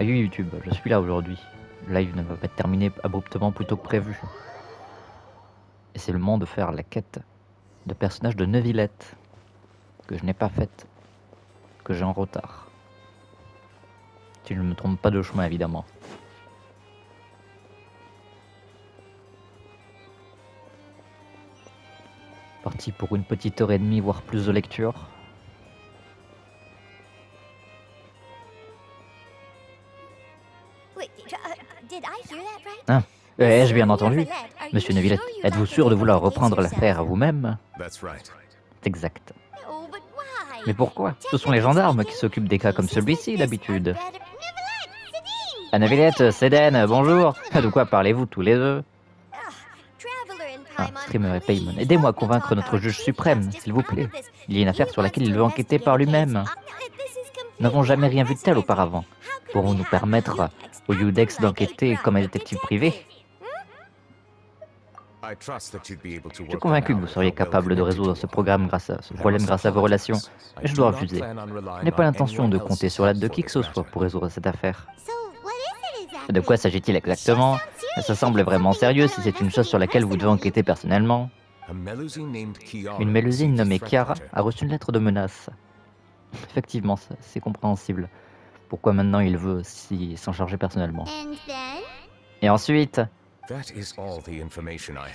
Ah oui, YouTube, je suis là aujourd'hui. Live ne va pas être terminé abruptement plus tôt que prévu. Et c'est le moment de faire la quête de personnage de Neuvillette, que je n'ai pas faite, que j'ai en retard. Si je ne me trompe pas de chemin, évidemment. Parti pour une petite heure et demie, voire plus de lecture. Ai-je bien entendu Monsieur Neville, êtes-vous sûr de vouloir reprendre l'affaire vous-même C'est exact. Mais pourquoi Ce sont les gendarmes qui s'occupent des cas comme celui-ci d'habitude. Ah, Nevillette, Seden, bonjour. De quoi parlez-vous tous les deux ah, Streamer et Paymon, aidez-moi à convaincre notre juge suprême, s'il vous plaît. Il y a une affaire sur laquelle il veut enquêter par lui-même. Nous n'avons jamais rien vu de tel auparavant. Pourrons-nous permettre au Udex d'enquêter comme un détective privé je suis convaincu que vous seriez capable de résoudre ce, programme grâce à, ce problème grâce à vos relations, mais je dois refuser. Je n'ai pas l'intention de compter sur l'aide de qui que ce soit pour résoudre cette affaire. De quoi s'agit-il exactement? Ça semble vraiment sérieux si c'est une chose sur laquelle vous devez enquêter personnellement. Une mélusine nommée Kiara a reçu une lettre de menace. Effectivement, c'est compréhensible. Pourquoi maintenant il veut s'en charger personnellement? Et ensuite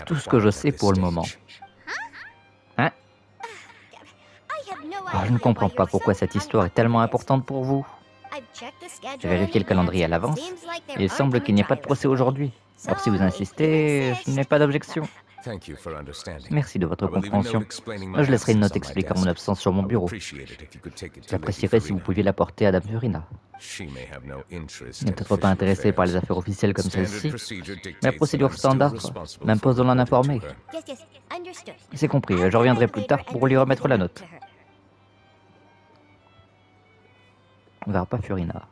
Tout ce que je sais pour le moment. Hein? Ah, Je ne comprends pas pourquoi cette histoire est tellement importante pour vous. J'ai vérifié le calendrier à l'avance. Il semble qu'il n'y ait pas de procès aujourd'hui. Alors si vous insistez, je n'ai pas d'objection. Merci de votre compréhension. Je laisserai une note expliquant mon absence sur mon bureau. J'apprécierais si vous pouviez l'apporter à Dame Furina. n'est peut-être pas intéressée par les affaires officielles comme celle-ci, mais la procédure standard m'impose de l'en informer. C'est compris, je reviendrai plus tard pour lui remettre la note. On verra pas Furina.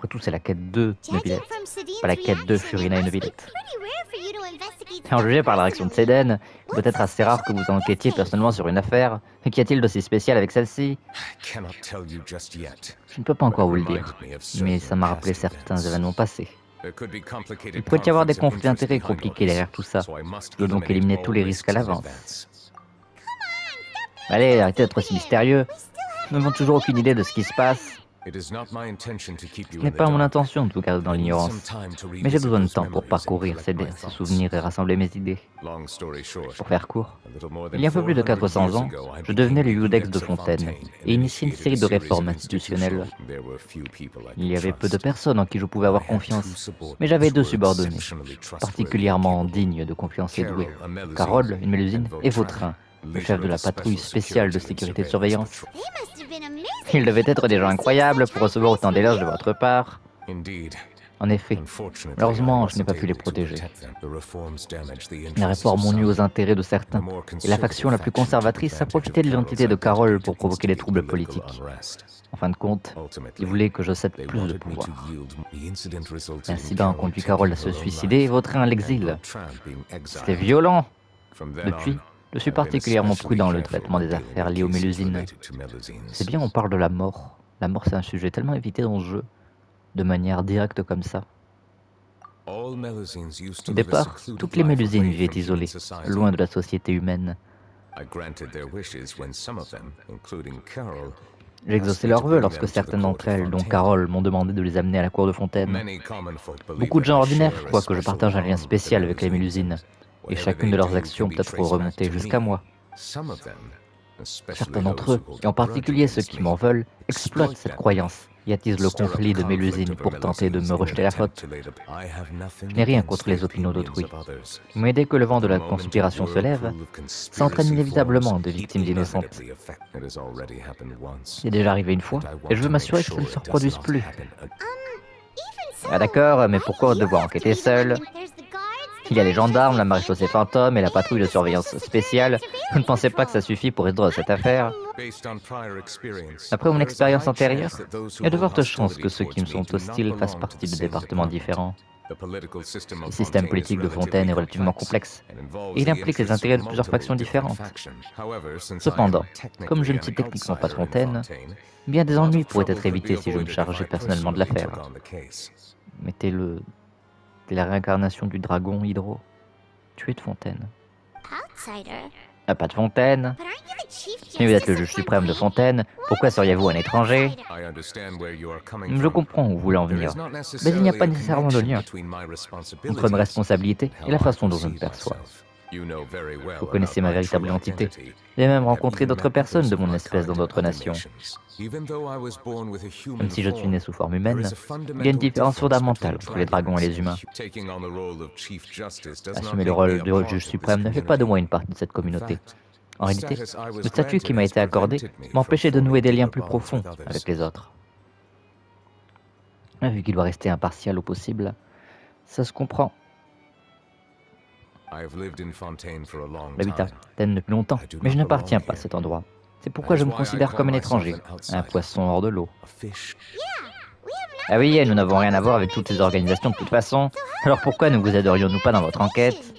Après tout, c'est la quête 2 Neuvillette, pas la quête 2 Furina et Neuvillette. En juger par la réaction de Seden, peut-être assez rare que vous enquêtiez personnellement sur une affaire. Qu'y a-t-il d'aussi spécial avec celle-ci? Je ne peux pas encore vous le dire, mais ça m'a rappelé certains événements passés. Il pourrait y avoir des conflits d'intérêts compliqués derrière tout ça. Je dois donc éliminer tous les risques à l'avance. Allez, arrêtez d'être aussi mystérieux. Nous n'avons toujours aucune idée de ce qui se passe. Ce n'est pas mon intention de vous garder dans l'ignorance, mais j'ai besoin de temps pour parcourir ces, souvenirs et rassembler mes idées. Pour faire court, il y a un peu plus de 400 ans, je devenais le Udex de Fontaine et initiais une série de réformes institutionnelles. Il y avait peu de personnes en qui je pouvais avoir confiance, mais j'avais deux subordonnés, particulièrement dignes de confiance et doués. Carole, une mélusine, et Vautrin, le chef de la patrouille spéciale de sécurité et de surveillance. Ils devaient être des gens incroyables pour recevoir autant d'éloges de votre part. En effet, malheureusement, je n'ai pas pu les protéger. Les réformes ont nu aux intérêts de certains, et la faction la plus conservatrice a profité de l'identité de Carole pour provoquer des troubles politiques. En fin de compte, ils voulaient que je cède plus de pouvoir. L'incident a conduit Carole à se suicider et Vautrin à l'exil. C'était violent. Depuis, je suis particulièrement prudent dans le traitement des affaires liées aux mélusines. C'est bien, on parle de la mort. La mort, c'est un sujet tellement évité dans le jeu, de manière directe comme ça. Au départ, toutes les mélusines vivaient isolées, loin de la société humaine. J'ai exaucé leurs vœux lorsque certaines d'entre elles, dont Carole, m'ont demandé de les amener à la cour de Fontaine. Beaucoup de gens ordinaires croient que je partage un lien spécial avec les mélusines, et chacune de leurs actions peut être remontée jusqu'à moi. Certains d'entre eux, et en particulier ceux qui m'en veulent, exploitent cette croyance et attisent le conflit de Mélusine pour tenter de me rejeter la faute? Je n'ai rien contre les opinions d'autrui. Mais dès que le vent de la conspiration se lève, ça entraîne inévitablement des victimes innocentes. C'est déjà arrivé une fois, et je veux m'assurer que ça ne se reproduise plus. Ah d'accord, mais pourquoi devoir enquêter seul? Il y a les gendarmes, la maréchaussée fantôme et la patrouille de surveillance spéciale. Vous ne pensez pas que ça suffit pour résoudre cette affaire Après mon expérience antérieure, il y a de fortes chances que ceux qui me sont hostiles fassent partie de départements différents. Le système politique de Fontaine est relativement complexe et il implique les intérêts de plusieurs factions différentes. Cependant, comme je ne suis techniquement pas de Fontaine, bien des ennuis pourraient être évités si je me chargeais personnellement de l'affaire. Mettez-le... la réincarnation du dragon Hydro. Tu es de Fontaine. Ah, pas de Fontaine. Mais vous êtes le juge suprême de Fontaine. Pourquoi seriez-vous un étranger? Je comprends où vous voulez en venir. Mais il n'y a pas nécessairement de lien entre ma responsabilité et la façon dont je me perçois. Vous connaissez ma véritable identité. J'ai même rencontré d'autres personnes de mon espèce dans d'autres nations. Même si je suis né sous forme humaine, il y a une différence fondamentale entre les dragons et les humains. Assumer le rôle de juge suprême ne fait pas de moi une partie de cette communauté. En réalité, le statut qui m'a été accordé m'empêchait de nouer des liens plus profonds avec les autres. Vu qu'il doit rester impartial au possible, ça se comprend. J'habite à Fontaine depuis longtemps, mais je n'appartiens pas à cet endroit. C'est pourquoi je me considère comme un étranger, un poisson hors de l'eau. Ah oui, nous n'avons rien à voir avec toutes ces organisations de toute façon. Alors pourquoi ne vous aiderions-nous pas dans votre enquête?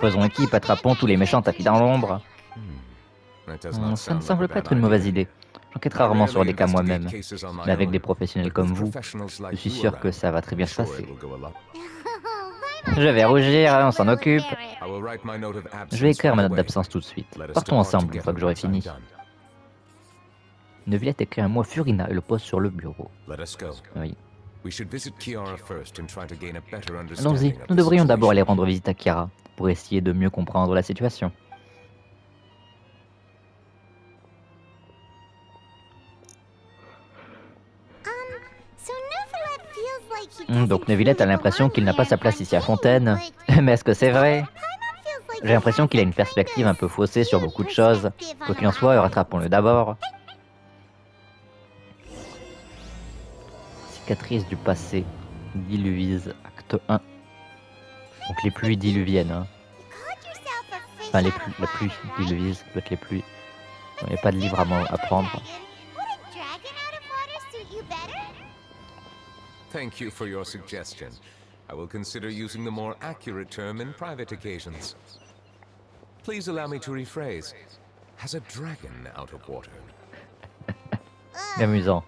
Faisons équipe, attrapons tous les méchants tapis dans l'ombre. Hmm, ça ne semble pas être une mauvaise idée. J'enquête rarement sur des cas moi-même, mais avec des professionnels comme vous, je suis sûr que ça va très bien se passer. Je vais rougir, on s'en occupe. Je vais écrire ma note d'absence tout de suite. Partons ensemble une fois que j'aurai fini. Neuvillette écrit un mot à Furina et le pose sur le bureau. Oui. Allons-y, nous devrions d'abord aller rendre visite à Kiara pour essayer de mieux comprendre la situation. Donc Neuvillette a l'impression qu'il n'a pas sa place ici à Fontaine. Mais est-ce que c'est vrai? J'ai l'impression qu'il a une perspective un peu faussée sur beaucoup de choses. Quoi qu'il en soit, rattrapons-le d'abord. Cicatrice du passé, Diluise, acte 1. Donc les pluies diluviennes. Hein. Enfin, les pluies, la pluie diluvienne, peut-être les pluies. Il n'y a pas de livre à prendre. Thank you for your suggestion. I will consider using the more accurate term in private occasions. Please allow me to rephrase. Has a dragon out of water? Amusant.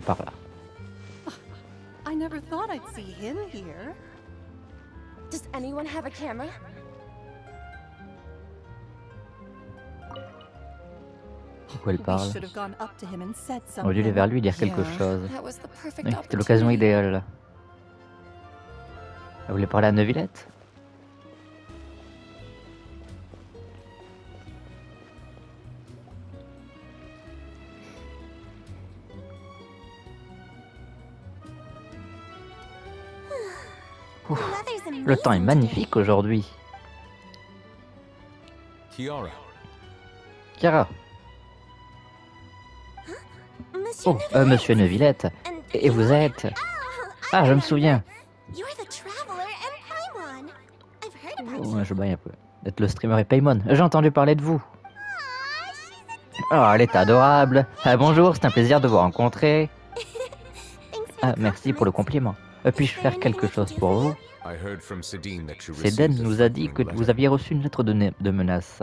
Est par là. I never thought I'd see him here. Does anyone have a camera? Pourquoi elle parle? On aurait dû aller vers lui et dire quelque chose. C'était l'occasion idéale. Elle voulait parler à Neuvillette? Le temps est magnifique aujourd'hui. Kiara. Oh, euh, monsieur Neuvillette. Et vous êtes... Ah, je me souviens. Oh, je baille un peu. D'être le streamer et Paymon. J'ai entendu parler de vous. Oh, elle est adorable. Ah, bonjour, c'est un plaisir de vous rencontrer. Ah, merci pour le compliment. Euh, puis-je faire quelque chose pour vous? Seden nous a dit que vous aviez reçu une lettre de, de menace.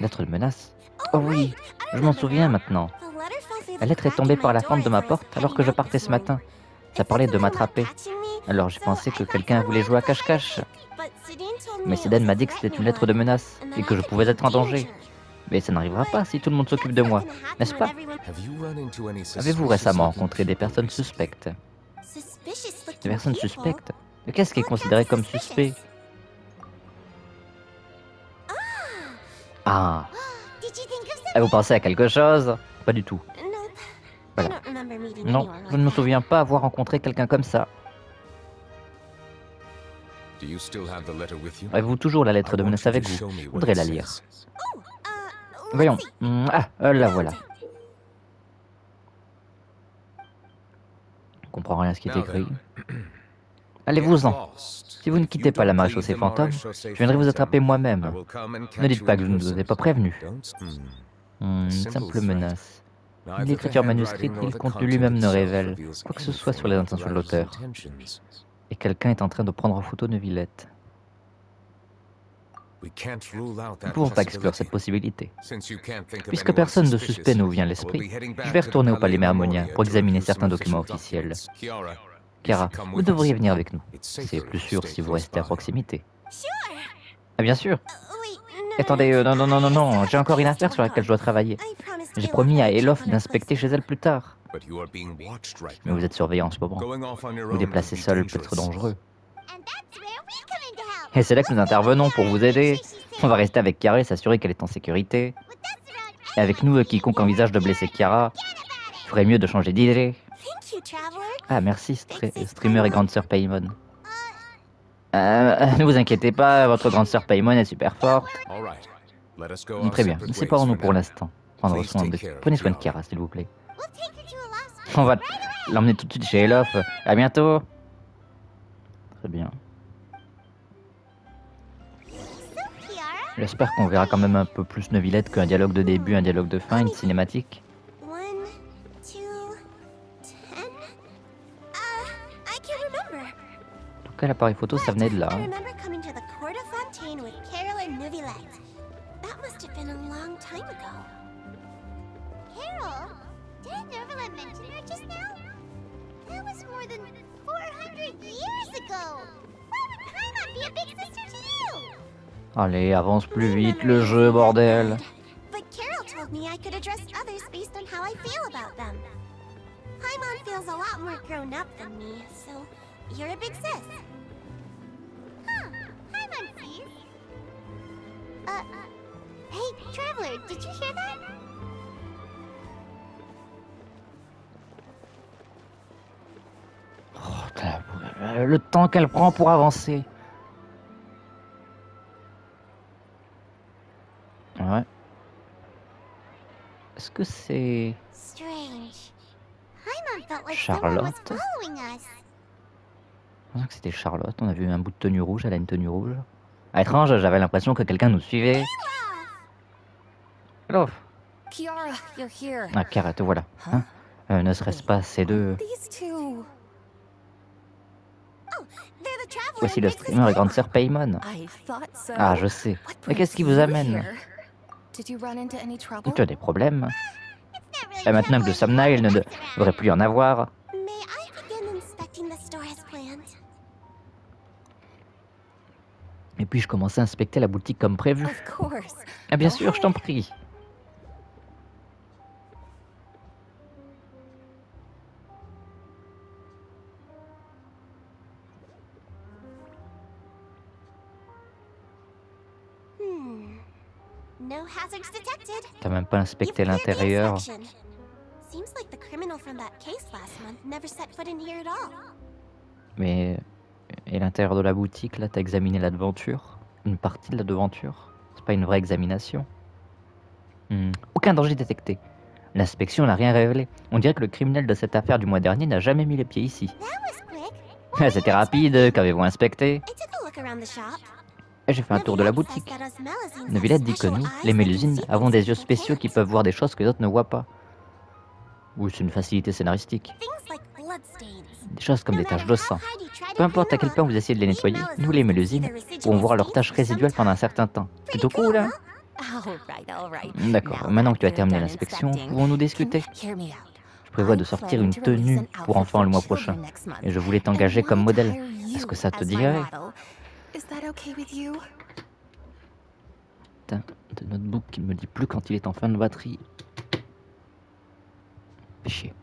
Lettre de menace? Oh oui, je m'en souviens maintenant. La lettre est tombée par la fente de ma porte alors que je partais ce matin. Ça parlait de m'attraper. Alors j'ai pensé que quelqu'un voulait jouer à cache-cache. Mais Seden m'a dit que c'était une lettre de menace et que je pouvais être en danger. Mais ça n'arrivera pas si tout le monde s'occupe de moi, n'est-ce pas? Avez-vous récemment rencontré des personnes suspectes? Des personnes suspectes? Mais qu'est-ce qui est considéré comme suspect Ah Vous pensez à quelque chose? Pas du tout. Voilà. Non, je ne me souviens pas avoir rencontré quelqu'un comme ça. Avez-vous toujours la lettre de menace avec vous? Je voudrais la lire. Voyons. Hmm, ah, euh, la voilà. comprends rien à ce qui est écrit. Allez-vous-en. Si vous ne quittez pas la maréchaussée fantôme, je viendrai vous attraper moi-même. Ne dites pas que je ne vous ai pas prévenu. Hmm, une simple menace. L'écriture manuscrite ni le contenu lui-même ne révèle quoi que ce soit sur les intentions de l'auteur. Et quelqu'un est en train de prendre en photo Villette. Nous ne pouvons pas exclure cette possibilité. Puisque personne de suspect nous vient à l'esprit, je vais retourner au palais Mermonia pour examiner certains documents officiels. Kara, vous devriez venir avec nous. C'est plus sûr si vous restez à proximité. Ah bien sûr. Attendez, euh, non, non, non, non, non, j'ai encore une affaire sur laquelle je dois travailler. J'ai promis à Elof d'inspecter chez elle plus tard. Mais vous êtes surveillé en ce moment. Vous déplacer seul peut être dangereux. Et c'est là que nous intervenons pour vous aider. On va rester avec Kara et s'assurer qu'elle est en sécurité. Et avec nous, quiconque envisage de blesser Kiara, ferait mieux de changer d'idée. Ah, merci, streamer et grande sœur Paymon. Euh, ne vous inquiétez pas, votre grande sœur Paymon est super forte. Très bien, séparons-nous pour l'instant. Prenez soin de Kiara, s'il vous plaît. On va l'emmener tout de suite chez Elof. À bientôt. Très bien. J'espère qu'on verra quand même un peu plus Neuvillette qu'un dialogue de début, un dialogue de fin, une cinématique. L'appareil photo, ça venait de là. Allez, avance plus vite le jeu, bordel. Paimon feels a lot more grown up than me, so you're a big sis. Huh, Paimon sees. Uh, uh, hey, Traveler, did you hear that? Oh, le temps qu'elle prend pour avancer. Est-ce que c'est... Charlotte? Je que c'était Charlotte. On a vu un bout de tenue rouge, elle a une tenue rouge. Ah, étrange, j'avais l'impression que quelqu'un nous suivait. Hello Ah, Kiara, te voilà. Hein euh, ne serait-ce pas ces deux... Oh, Voici le streamer et grande sœur Paymon. Ah, je sais. Mais qu'est-ce qui vous amène? tu as des problèmes Et maintenant que le sommes il ne devrait plus en avoir. Et puis je commençais à inspecter la boutique comme prévu. Ah bien sûr, je t'en prie. T'as même pas inspecté l'intérieur. Mais... Et l'intérieur de la boutique, là, t'as examiné la devanture Une partie de la devanture C'est pas une vraie examination hmm. Aucun danger détecté. L'inspection n'a rien révélé. On dirait que le criminel de cette affaire du mois dernier n'a jamais mis les pieds ici. C'était rapide, qu'avez-vous inspecté? J'ai fait un tour de la boutique. Nevillette dit que nous, les Mélusines, avons des yeux spéciaux qui peuvent voir des choses que d'autres ne voient pas. Ou c'est une facilité scénaristique. Des choses comme des taches de sang. Peu importe à quel point vous essayez de les nettoyer, nous les Mélusines pourrons voir leurs taches résiduelles pendant un certain temps. Plutôt cool, hein? D'accord, maintenant que tu as terminé l'inspection, pouvons-nous discuter? Je prévois de sortir une tenue pour enfants le mois prochain. Et je voulais t'engager comme modèle. Est-ce que ça te dirait? Putain, de notebook qui me dit plus quand il est en fin de batterie. Chier.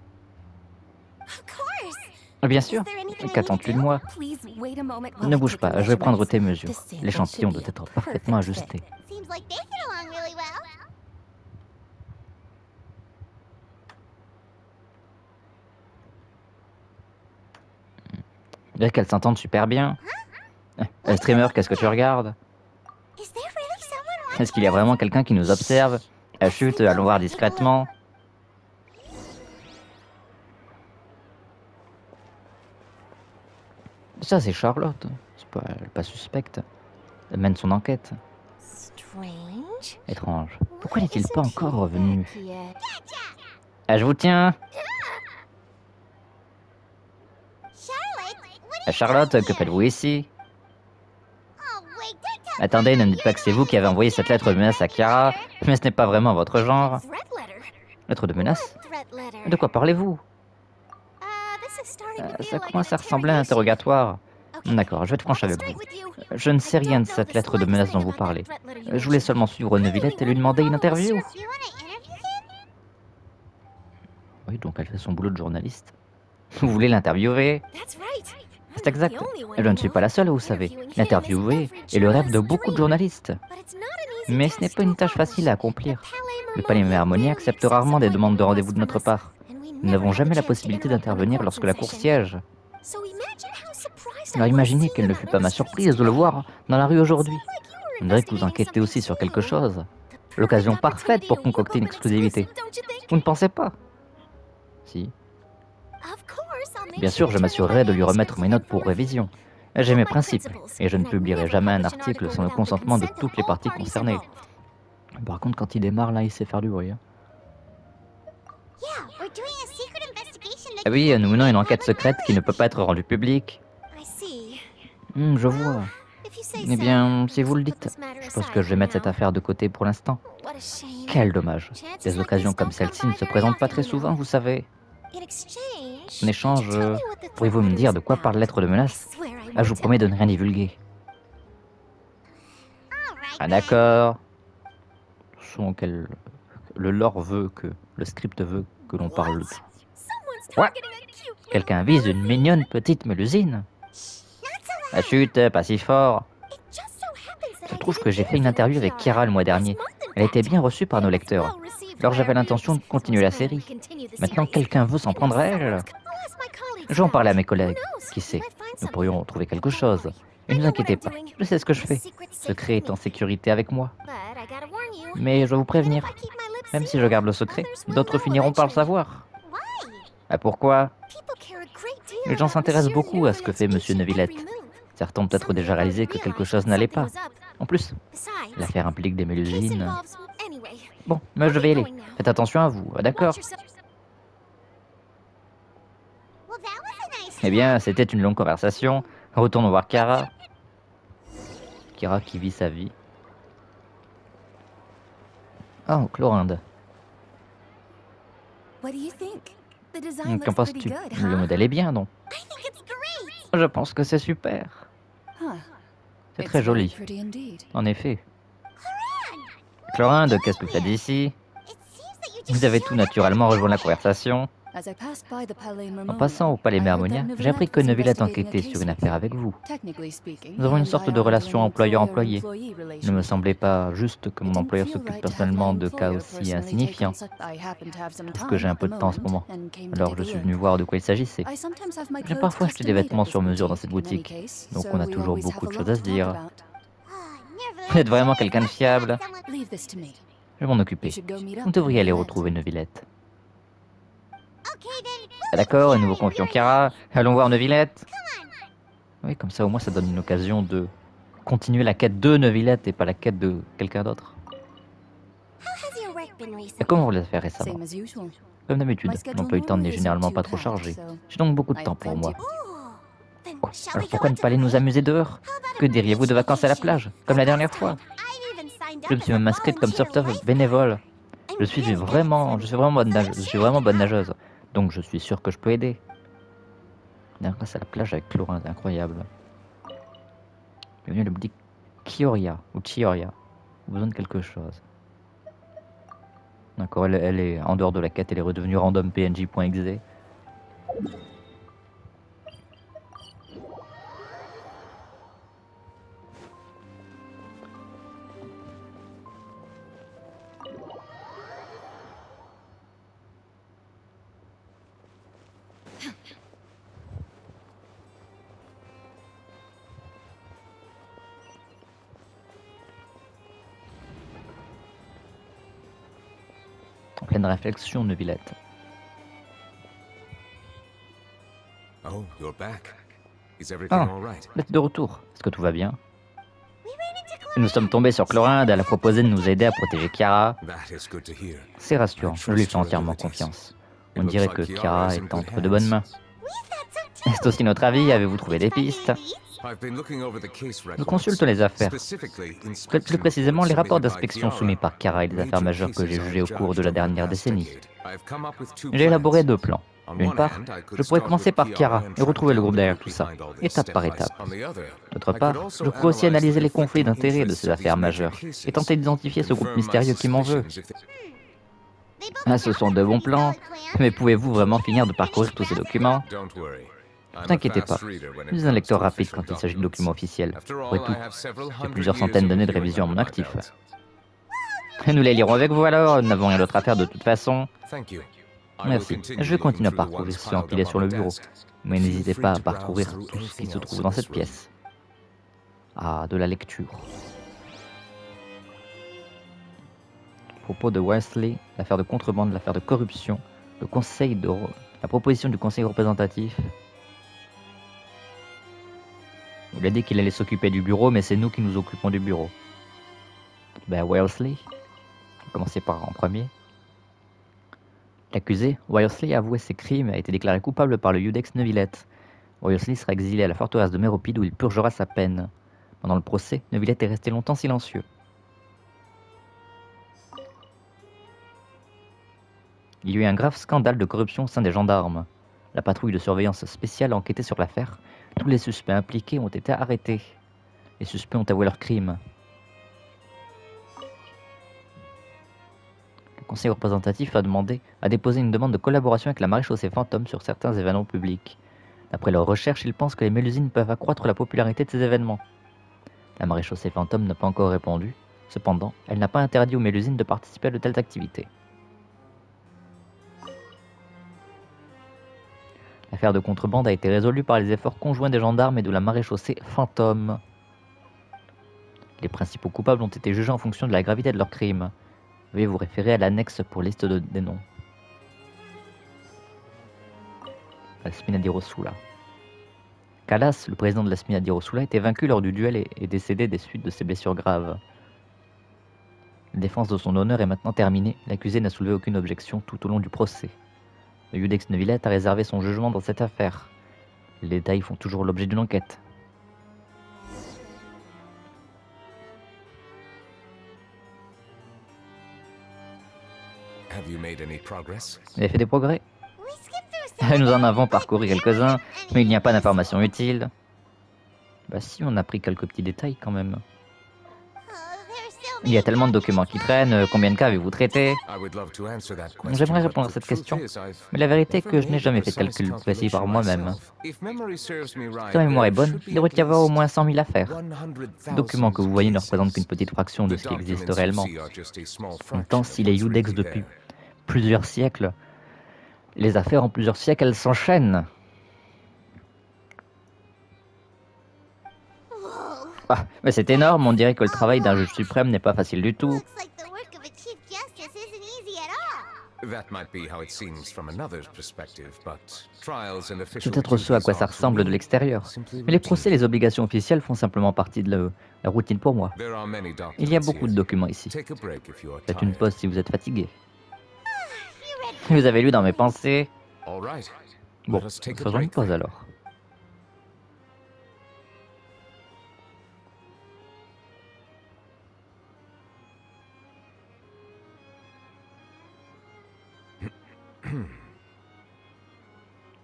Bien sûr. Qu'attends-tu de moi? Ne bouge pas, je vais prendre tes mesures. L'échantillon doit être parfaitement ajusté. Dire qu'elles s'entendent super bien. Un streamer, qu'est-ce que tu regardes? Est-ce qu'il y a vraiment quelqu'un qui nous observe? Ah, Chut, allons voir discrètement. Ça, c'est Charlotte. C'est pas, pas suspecte. Elle mène son enquête. Étrange. Pourquoi n'est-il pas encore revenu Ah, je vous tiens Charlotte, que faites-vous ici? Attendez, ne me dites pas que c'est vous qui avez envoyé cette lettre de menace à Kiara, mais ce n'est pas vraiment votre genre. Lettre de menace De quoi parlez-vous? Euh, Ça commence à ressembler à un interrogatoire. D'accord, je vais être franche avec vous. Je ne sais rien de cette lettre de menace dont vous parlez. Je voulais seulement suivre Nevillette et lui demander une interview. Oui, donc elle fait son boulot de journaliste. Vous voulez l'interviewer? C'est exact. Je ne suis pas la seule, vous savez. L'interviewer est le rêve de beaucoup de journalistes. Mais ce n'est pas une tâche facile à accomplir. Le palais Harmonie accepte rarement des demandes de rendez-vous de notre part. Nous n'avons jamais la possibilité d'intervenir lorsque la cour siège. Alors imaginez quelle ne fut pas ma surprise de le voir dans la rue aujourd'hui. On dirait que vous inquiétez aussi sur quelque chose. L'occasion parfaite pour concocter une exclusivité. Vous ne pensez pas? Si. Bien sûr, je m'assurerai de lui remettre mes notes pour révision. J'ai mes principes, et je ne publierai jamais un article sans le consentement de toutes les parties concernées. Par contre, quand il démarre, là, il sait faire du bruit. Hein. Ah oui, nous menons une enquête secrète qui ne peut pas être rendue publique. Hmm, je vois. Eh bien, si vous le dites, je pense que je vais mettre cette affaire de côté pour l'instant. Quel dommage. Des occasions comme celle-ci ne se présentent pas très souvent, vous savez. En échange, pourriez-vous me dire de quoi parle lettre de menace ah, Je vous promets de ne rien divulguer. Ah d'accord. Le lore veut que... Le script veut que l'on parle... Quoi? Quelqu'un vise une mignonne petite melusine La chute, pas si fort. Je trouve que j'ai fait une interview avec Kira le mois dernier. Elle a été bien reçue par nos lecteurs. Alors j'avais l'intention de continuer la série. Maintenant, quelqu'un veut s'en prendre à elle J'en parlais à mes collègues. Qui sait? Nous pourrions trouver quelque chose. Et ne vous inquiétez pas, je sais ce que je fais. Secret est en sécurité avec moi. Mais je dois vous prévenir. Même si je garde le secret, d'autres finiront par le savoir. Ah, pourquoi? Les gens s'intéressent beaucoup à ce que fait Monsieur Nevillette. Certains ont peut-être déjà réalisé que quelque chose n'allait pas. En plus, l'affaire implique des mélusines. Bon, mais je vais y aller. Faites attention à vous, d'accord? Eh bien, c'était une longue conversation. Retournons voir Kara. Kara qui vit sa vie. Oh, Chlorinde. Qu'en penses-tu Le modèle est bien, non Je pense que c'est super. C'est très joli. En effet. Chlorinde, qu'est-ce que tu as ici Vous avez tout naturellement rejoint la conversation. En passant au palais Mermonia, j'ai appris que Neville a enquêté sur une affaire avec vous. Nous avons une sorte de relation employeur-employé. Il ne me semblait pas juste que mon employeur s'occupe personnellement de cas aussi insignifiants. Parce que j'ai un peu de temps en ce moment. Alors je suis venu voir de quoi il s'agissait. J'ai parfois acheté des vêtements sur mesure dans cette boutique, donc on a toujours beaucoup de choses à se dire. Vous êtes vraiment quelqu'un de fiable. Je vais m'en occuper. Vous devriez aller retrouver Nevillette. D'accord, et nous vous confions Kara. Allons voir Nevillette. Oui, comme ça au moins ça donne une occasion de continuer la quête de Nevillette et pas la quête de quelqu'un d'autre. Et comment vous l'avez fait récemment Comme d'habitude, l'emploi du temps n'est généralement pas trop chargé. J'ai donc beaucoup de temps pour moi. Alors pourquoi ne pas aller nous amuser dehors? Que diriez-vous de vacances à la plage, comme la dernière fois Je me suis même inscrite comme sauveteur bénévole. Je suis vraiment, je suis vraiment bonne nageuse. Je suis vraiment bonne nageuse. Donc je suis sûr que je peux aider. Grâce à la plage avec Chlorine, c'est incroyable. Bienvenue le boutique Kioria ou Chioria. Besoin de quelque chose. D'accord, elle, est en dehors de la quête, elle est redevenue randompng.exe. pleine réflexion, Nevillette. Oh, you're back. Ah, vous êtes de retour. Est-ce que tout va bien? Nous sommes tombés sur Chlorinde, elle a proposé de nous aider à protéger Kiara. C'est rassurant, je lui fais entièrement confiance. On dirait que Kiara est entre de bonnes mains. C'est aussi notre avis, avez-vous trouvé des pistes? Je consulte les affaires, plus précisément les rapports d'inspection soumis par Kara et les affaires majeures que j'ai jugées au cours de la dernière décennie. J'ai élaboré deux plans. D'une part, je pourrais commencer par Kara et retrouver le groupe derrière tout ça, étape par étape. D'autre part, je pourrais aussi analyser les conflits d'intérêts de ces affaires majeures et tenter d'identifier ce groupe mystérieux qui m'en veut. Ah, ce sont de bons plans, mais pouvez-vous vraiment finir de parcourir tous ces documents? Ne t'inquiétez pas, je suis un lecteur rapide quand il s'agit de documents officiels. Après tout, j'ai plusieurs centaines d'années de révision à mon actif. Nous les lirons avec vous alors, nous n'avons rien d'autre à faire de toute façon. Merci. Je vais continuer à parcourir ce empilé sur le bureau. Mais n'hésitez pas à parcourir tout ce qui se trouve dans cette pièce. Ah, de la lecture. À propos de Wesley, l'affaire de contrebande, l'affaire de corruption, le conseil de... la proposition du conseil représentatif, il a dit qu'il allait s'occuper du bureau, mais c'est nous qui nous occupons du bureau. Ben, Wellesley. Commencer par en premier. L'accusé, Wellesley, a avoué ses crimes et a été déclaré coupable par le Judex Neuvillette. Wellesley sera exilé à la forteresse de Méropide où il purgera sa peine. Pendant le procès, Neuvillette est resté longtemps silencieux. Il y a eu un grave scandale de corruption au sein des gendarmes. La patrouille de surveillance spéciale a enquêté sur l'affaire tous les suspects impliqués ont été arrêtés. Les suspects ont avoué leurs crimes. Le conseil représentatif a demandé, a déposé une demande de collaboration avec la maréchaussée fantôme sur certains événements publics. D'après leurs recherches, ils pensent que les mélusines peuvent accroître la popularité de ces événements. La maréchaussée fantôme n'a pas encore répondu. Cependant, elle n'a pas interdit aux mélusines de participer à de telles activités. L'affaire de contrebande a été résolue par les efforts conjoints des gendarmes et de la maréchaussée Fantôme. Les principaux coupables ont été jugés en fonction de la gravité de leurs crimes. Veuillez vous référer à l'annexe pour liste des noms. La Spina di Rosula. Calas, le président de la Spina di Rosula, a été vaincu lors du duel et est décédé des suites de ses blessures graves. La défense de son honneur est maintenant terminée. L'accusé n'a soulevé aucune objection tout au long du procès. Le Judex Neuvillette a réservé son jugement dans cette affaire. Les détails font toujours l'objet d'une enquête. Vous avez fait des progrès? Nous en avons parcouru quelques-uns, mais il n'y a pas d'informations utiles. Bah si, on a pris quelques petits détails quand même. Il y a tellement de documents qui traînent, euh, combien de cas avez-vous traité J'aimerais répondre à cette question, mais la vérité est que je n'ai jamais fait de calcul précis par moi-même. Si ma mémoire est bonne, il devrait y avoir au moins 100 000 affaires. Les documents que vous voyez ne représentent qu'une petite fraction de ce qui existe réellement. Temps, s'il est Udex depuis plusieurs siècles, les affaires en plusieurs siècles, elles s'enchaînent. Ah, mais c'est énorme, on dirait que le travail d'un juge suprême n'est pas facile du tout. C'est peut-être ce à quoi ça ressemble de l'extérieur. Mais les procès et les obligations officielles font simplement partie de la, routine pour moi. Il y a beaucoup de documents ici. Faites une pause si vous êtes fatigué. Vous avez lu dans mes pensées Bon, faisons une pause alors.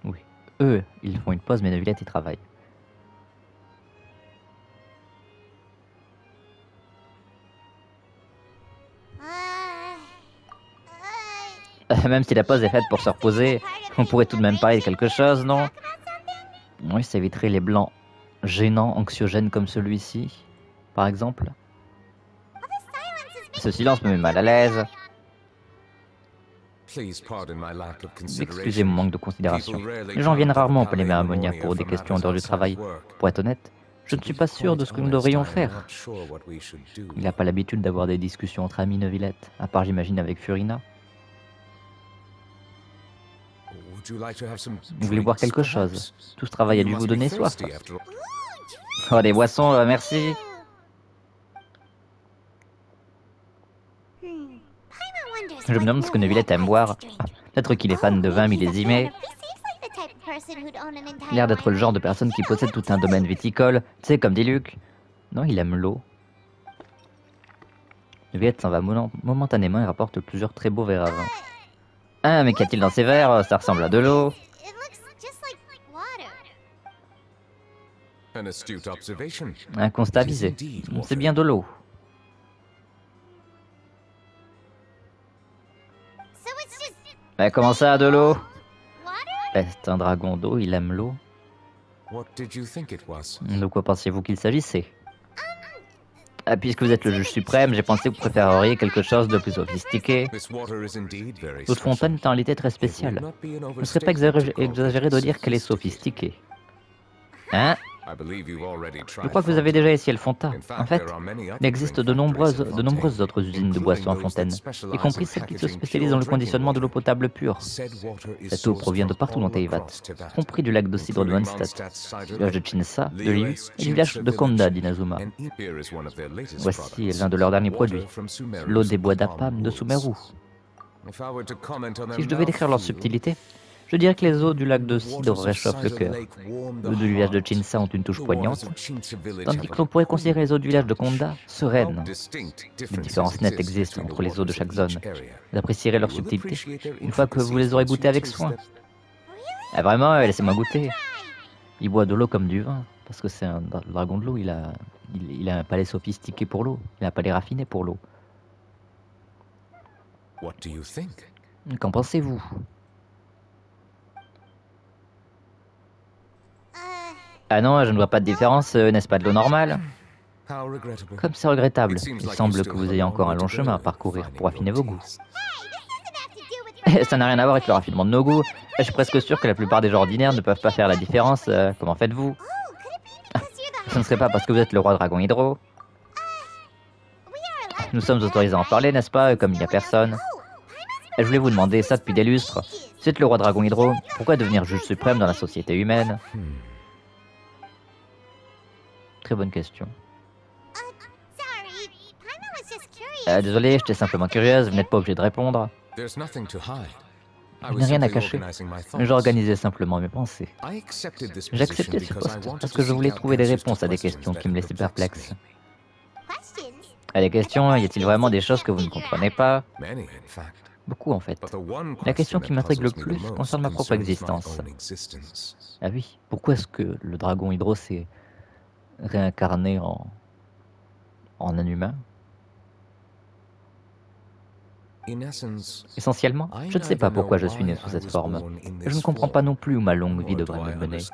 Oui, eux, ils font une pause, mais Neuvillette, ils travaillent. Même si la pause est faite pour se reposer, on pourrait tout de même parler de quelque chose, non? Oui, ça éviterait les blancs gênants, anxiogènes comme celui-ci, par exemple. Ce silence me met mal à l'aise. Excusez mon manque de considération. Les gens viennent rarement au Palais Harmonia pour des questions en dehors du travail. Pour être honnête, je ne suis pas sûr de ce que nous devrions faire. Il n'a pas l'habitude d'avoir des discussions entre amis Neuvillette, à part j'imagine avec Furina. Vous voulez boire quelque chose? Tous travail a dû vous donner soif. Oh, des boissons, euh, merci. Je me demande ce que Neville aime boire. Peut-être qu'il est fan de vin millésimé. L'air d'être le genre de personne qui possède tout un domaine viticole, tu sais, comme dit Luc. Non, il aime l'eau. Viette s'en va momentanément et rapporte plusieurs très beaux verres à vin. Ah, mais qu'y a-t-il dans ces verres? Ça ressemble à de l'eau. Un constat visé. C'est bien de l'eau. Mais comment ça, de l'eau C'est un dragon d'eau, il aime l'eau. De quoi pensiez-vous qu'il s'agissait ah, puisque vous êtes le juge suprême, j'ai pensé que vous préféreriez quelque chose de plus sophistiqué. Votre fontaine est en réalité très spéciale. Ce ne serait pas exagéré de dire qu'elle est sophistiquée. Hein je crois que vous avez déjà essayé le Fonta. En fait, il existe de nombreuses, de nombreuses autres usines de boissons en fontaine, y compris celles qui se spécialisent dans le conditionnement de l'eau potable pure. Cette eau provient de partout dans Teivat, y compris du lac de cidre de Mondstadt, du village de Chinsa, de Liu et du village de Konda d'Inazuma. Voici l'un de leurs derniers produits, l'eau des bois d'Apam de Sumeru. Si je devais décrire leur subtilité, je dirais que les eaux du lac de Cidre réchauffent le cœur. Les eaux du village de Chinsa ont une touche poignante, tandis que l'on pourrait considérer les eaux du village de Konda sereines. Des différences nettes existent entre les eaux de chaque zone. Vous apprécierez leur subtilité une fois que vous les aurez goûtées avec soin. Ah vraiment, laissez-moi goûter. Il boit de l'eau comme du vin, parce que c'est un dragon de l'eau, il a, il, a un palais sophistiqué pour l'eau, il a un palais raffiné pour l'eau. Qu'en pensez-vous? Ah non, je ne vois pas de différence, euh, n'est-ce pas de l'eau normale? Comme c'est regrettable, il semble que vous ayez encore un long chemin à parcourir pour affiner vos goûts. Ça n'a rien à voir avec le raffinement de nos goûts. Je suis presque sûr que la plupart des gens ordinaires ne peuvent pas faire la différence. Euh, comment faites-vous? Ce ne serait pas parce que vous êtes le roi dragon hydro. Nous sommes autorisés à en parler, n'est-ce pas, comme il n'y a personne? Je voulais vous demander ça depuis des lustres. Si êtes le roi dragon hydro, pourquoi devenir juge suprême dans la société humaine? Très bonne question. Euh, désolé, j'étais simplement curieuse, vous n'êtes pas obligé de répondre. Je n'ai rien à cacher. J'organisais simplement mes pensées. J'ai accepté ce poste parce que je voulais trouver des réponses à des questions qui me laissaient perplexe. À des questions, y a-t-il vraiment des choses que vous ne comprenez pas? Beaucoup en fait. La question qui m'intrigue le plus concerne ma propre existence. Ah oui, pourquoi est-ce que le dragon hydro s'est réincarné en, en un humain Essentiellement, je ne sais pas pourquoi je suis né sous cette forme. Je ne comprends pas non plus où ma longue vie devrait me mener.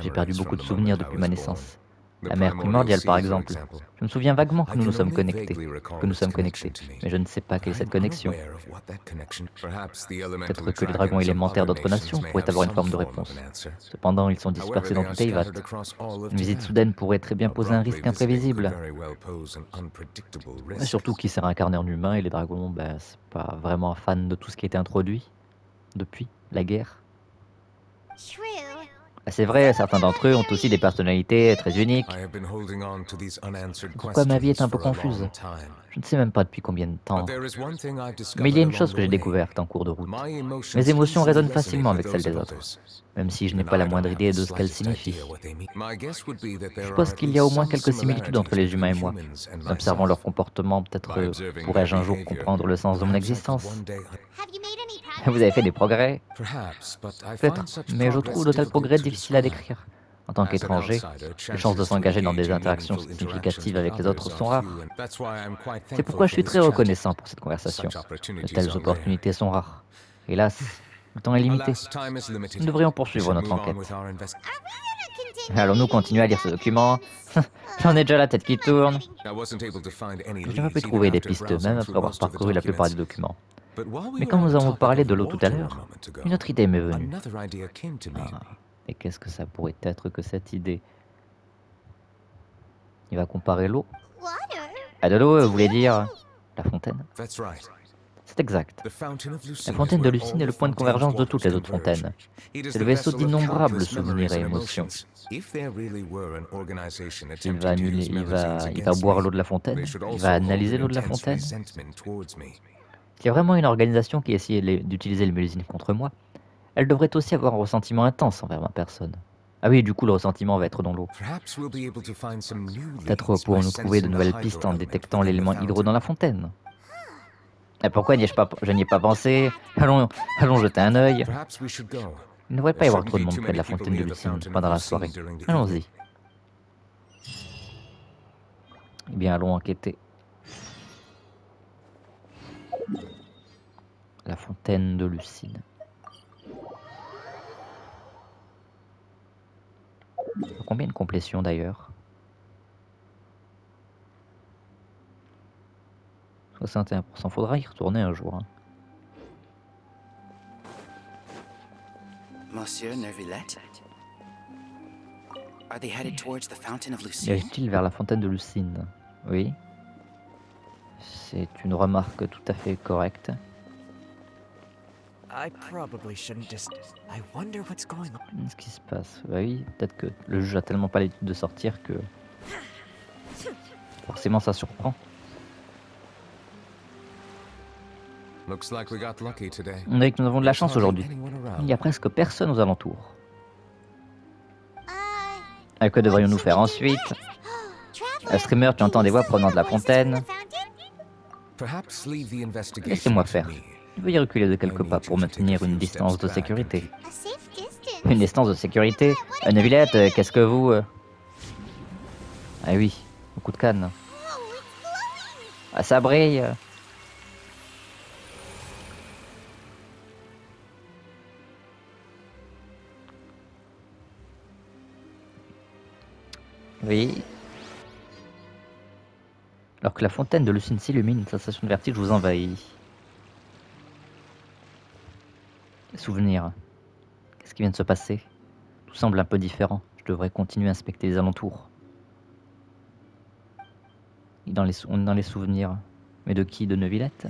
J'ai perdu beaucoup de souvenirs depuis ma naissance. La mer primordiale, par exemple. Je me souviens vaguement que nous nous sommes connectés, que nous sommes connectés, mais je ne sais pas quelle est cette connexion. Peut-être que les dragons élémentaires d'autres nations pourraient avoir une forme de réponse. Cependant, ils sont dispersés dans tout Eivat. Une visite soudaine pourrait très bien poser un risque imprévisible. surtout qu'il s'est réincarné en humain et les dragons, ben, c'est pas vraiment fan de tout ce qui a été introduit depuis la guerre. Ah, c'est vrai, certains d'entre eux ont aussi des personnalités très uniques. Pourquoi ma vie est un peu confuse Je ne sais même pas depuis combien de temps. Mais il y a une chose que j'ai découverte en cours de route. Mes émotions résonnent facilement avec celles des autres, même si je n'ai pas la moindre idée de ce qu'elles signifient. Je pense qu'il y a au moins quelques similitudes entre les humains et moi. En observant leur comportement, peut-être pourrais-je un jour comprendre le sens de mon existence? Vous avez fait des progrès Peut-être, mais je trouve de tels progrès difficiles à décrire. En tant qu'étranger, les chances de s'engager dans des interactions significatives avec les autres sont rares. C'est pourquoi je suis très reconnaissant pour cette conversation. De telles opportunités sont rares. Hélas, le temps est limité. Nous devrions poursuivre notre enquête. Allons-nous continuer à lire ce document? J'en ai déjà la tête qui tourne. Je n'ai pas pu trouver des pistes, même après avoir parcouru la plupart des documents. Mais quand nous avons parlé de l'eau tout à l'heure, une autre idée m'est venue. Ah, et qu'est-ce que ça pourrait être que cette idée? Il va comparer l'eau. À de l'eau, vous voulez dire la fontaine? C'est exact. La fontaine de Lucine est le point de convergence de toutes les autres fontaines. C'est le vaisseau d'innombrables souvenirs et émotions. Il va, il va, il va boire l'eau de la fontaine, il va analyser l'eau de la fontaine. Il y a vraiment une organisation qui essaie d'utiliser le Mélusine contre moi. Elle devrait aussi avoir un ressentiment intense envers ma personne. Ah oui, du coup, le ressentiment va être dans l'eau. Peut-être pourrons-nous trouver de nouvelles pistes en détectant l'élément hydro dans la fontaine. Et pourquoi n'y ai-je pas, je n'y ai pas pensé? Allons, allons jeter un œil. Il ne devrait pas y avoir trop de monde près de la fontaine de Lucien pendant la soirée. Allons-y. Eh bien, allons enquêter. La fontaine de Lucine. Combien de complétion d'ailleurs? 61%. Faudra y retourner un jour. Hein. Monsieur Neuvillette? Are they headed towards the fountain of Lucine? il vers la fontaine de Lucine? Oui. C'est une remarque tout à fait correcte. I probably shouldn't just. I wonder what's going on. Qu'est-ce qui se passe Bah oui, peut-être que le jeu a tellement pas l'habitude de sortir que forcément ça surprend. On dirait que nous avons de la chance aujourd'hui. Il n'y a presque personne aux alentours. Et que devrions-nous faire ensuite? Un streamer, tu entends des voix provenant de la fontaine. Laissez-moi faire. Veuillez reculer de quelques pas pour maintenir une distance de sécurité. Une distance de sécurité. Une Villette, qu'est-ce que vous... Euh? Ah oui, beaucoup de canne. Ah, ça brille Oui. Alors que la fontaine de Lucine s'illumine, une sensation de vertige vous envahit. Souvenirs. Qu'est-ce qui vient de se passer? Tout semble un peu différent. Je devrais continuer à inspecter les alentours. Dans les, dans les souvenirs. Mais de qui? De Neuvillette?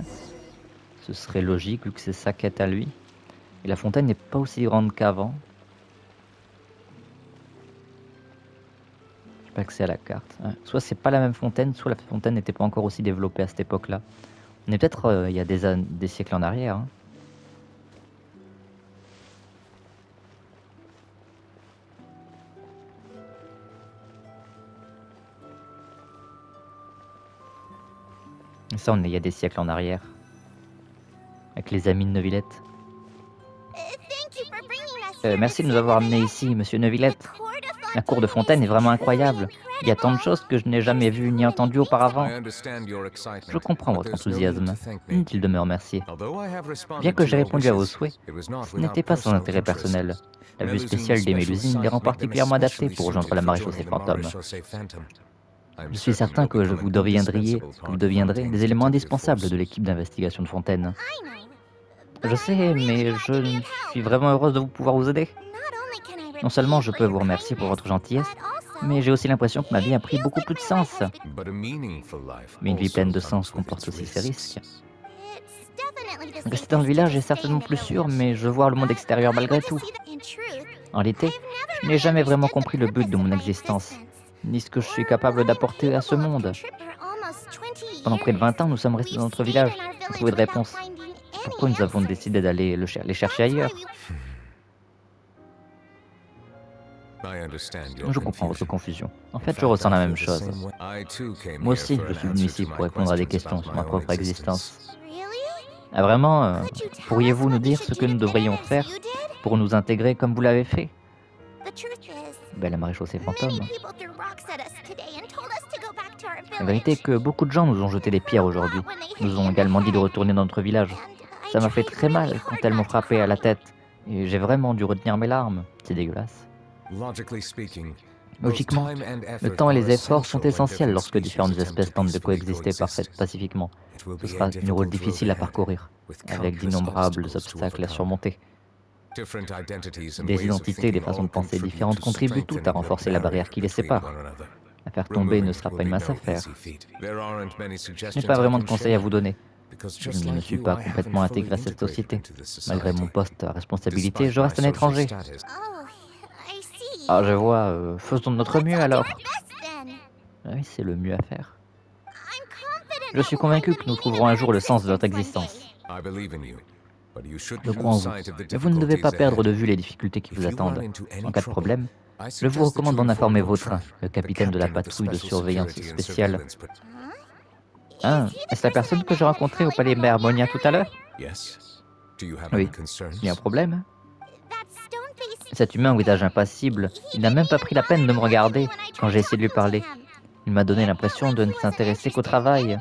Ce serait logique vu que c'est sa quête à lui. Et la fontaine n'est pas aussi grande qu'avant. J'ai pas accès à la carte. Soit c'est pas la même fontaine, soit la fontaine n'était pas encore aussi développée à cette époque-là. On est peut-être euh, il y a des, des siècles en arrière. Hein. Ça, on est il y a des siècles en arrière. Avec les amis de Neuvillette. Euh, merci de nous avoir amenés ici, monsieur Neuvillette. La cour de Fontaine est vraiment incroyable. Il y a tant de choses que je n'ai jamais vues ni entendues auparavant. Je comprends votre enthousiasme. Inutile de me remercier. Bien que j'ai répondu à vos souhaits, ce n'était pas sans intérêt personnel. La vue spéciale des Mélusines les rend particulièrement adaptés pour rejoindre la maréchaussée fantôme. Je suis certain que vous deviendriez, vous deviendrez des éléments indispensables de l'équipe d'investigation de Fontaine. Je sais, mais je suis vraiment heureuse de vous pouvoir vous aider. Non seulement je peux vous remercier pour votre gentillesse, mais j'ai aussi l'impression que ma vie a pris beaucoup plus de sens. Mais une vie pleine de sens comporte aussi ses risques. Rester dans le village est certainement plus sûr, mais je vois le monde extérieur malgré tout. En réalité, je n'ai jamais vraiment compris le but de mon existence ni ce que je suis capable d'apporter à ce monde. Pendant près de 20 ans, nous sommes restés dans notre village sans trouver de réponse. Pourquoi nous avons décidé d'aller les chercher ailleurs Je comprends votre confusion. En fait, je ressens la même chose. Moi aussi, je suis venu ici pour répondre à des questions sur ma propre existence. Ah, vraiment, euh, pourriez-vous nous dire ce que nous devrions faire pour nous intégrer comme vous l'avez fait? Belle maréchaussée fantôme. La vérité est que beaucoup de gens nous ont jeté des pierres aujourd'hui. Nous ont également dit de retourner dans notre village. Ça m'a fait très mal quand elles m'ont frappé à la tête. Et j'ai vraiment dû retenir mes larmes. C'est dégueulasse. Logiquement, le temps et les efforts sont essentiels lorsque différentes espèces tentent de coexister pacifiquement. Ce sera une route difficile à parcourir, avec d'innombrables obstacles à surmonter. Des identités, des façons de penser différentes contribuent toutes à renforcer la barrière qui les sépare. La faire tomber ne sera pas une mince affaire. Je n'ai pas vraiment de conseils à vous donner. Je ne suis pas complètement intégré à cette société. Malgré mon poste à responsabilité, je reste un étranger. Ah, je vois. Euh, faisons de notre mieux alors. Ah oui, c'est le mieux à faire. Je suis convaincu que nous trouverons un jour le sens de notre existence. Je crois en vous. Mais vous ne devez pas perdre de vue les difficultés qui vous attendent. En cas de problème, je vous recommande d'en informer votre, le capitaine de la patrouille de surveillance spéciale. Ah, est-ce la personne que j'ai rencontrée au palais Mermonia tout à l'heure? Oui. Il y a un problème Cet humain au visage impassible, il n'a même pas pris la peine de me regarder quand j'ai essayé de lui parler. Il m'a donné l'impression de ne s'intéresser qu'au travail.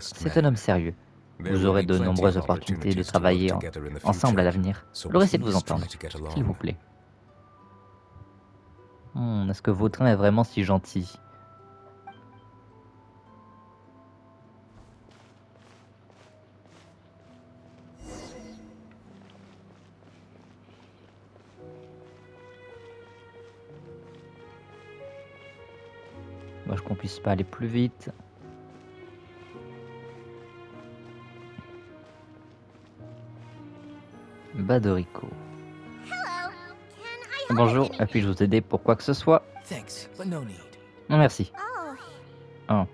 C'est un homme sérieux. Vous aurez de nombreuses opportunités de travailler ensemble à l'avenir. Je essayer de vous entendre, s'il vous plaît. Hmm, est-ce que Vautrin est vraiment si gentil? Je qu'on puisse pas aller plus vite. Badorico. Bonjour, puis-je vous aider pour quoi que ce soit? Non, merci. Oh.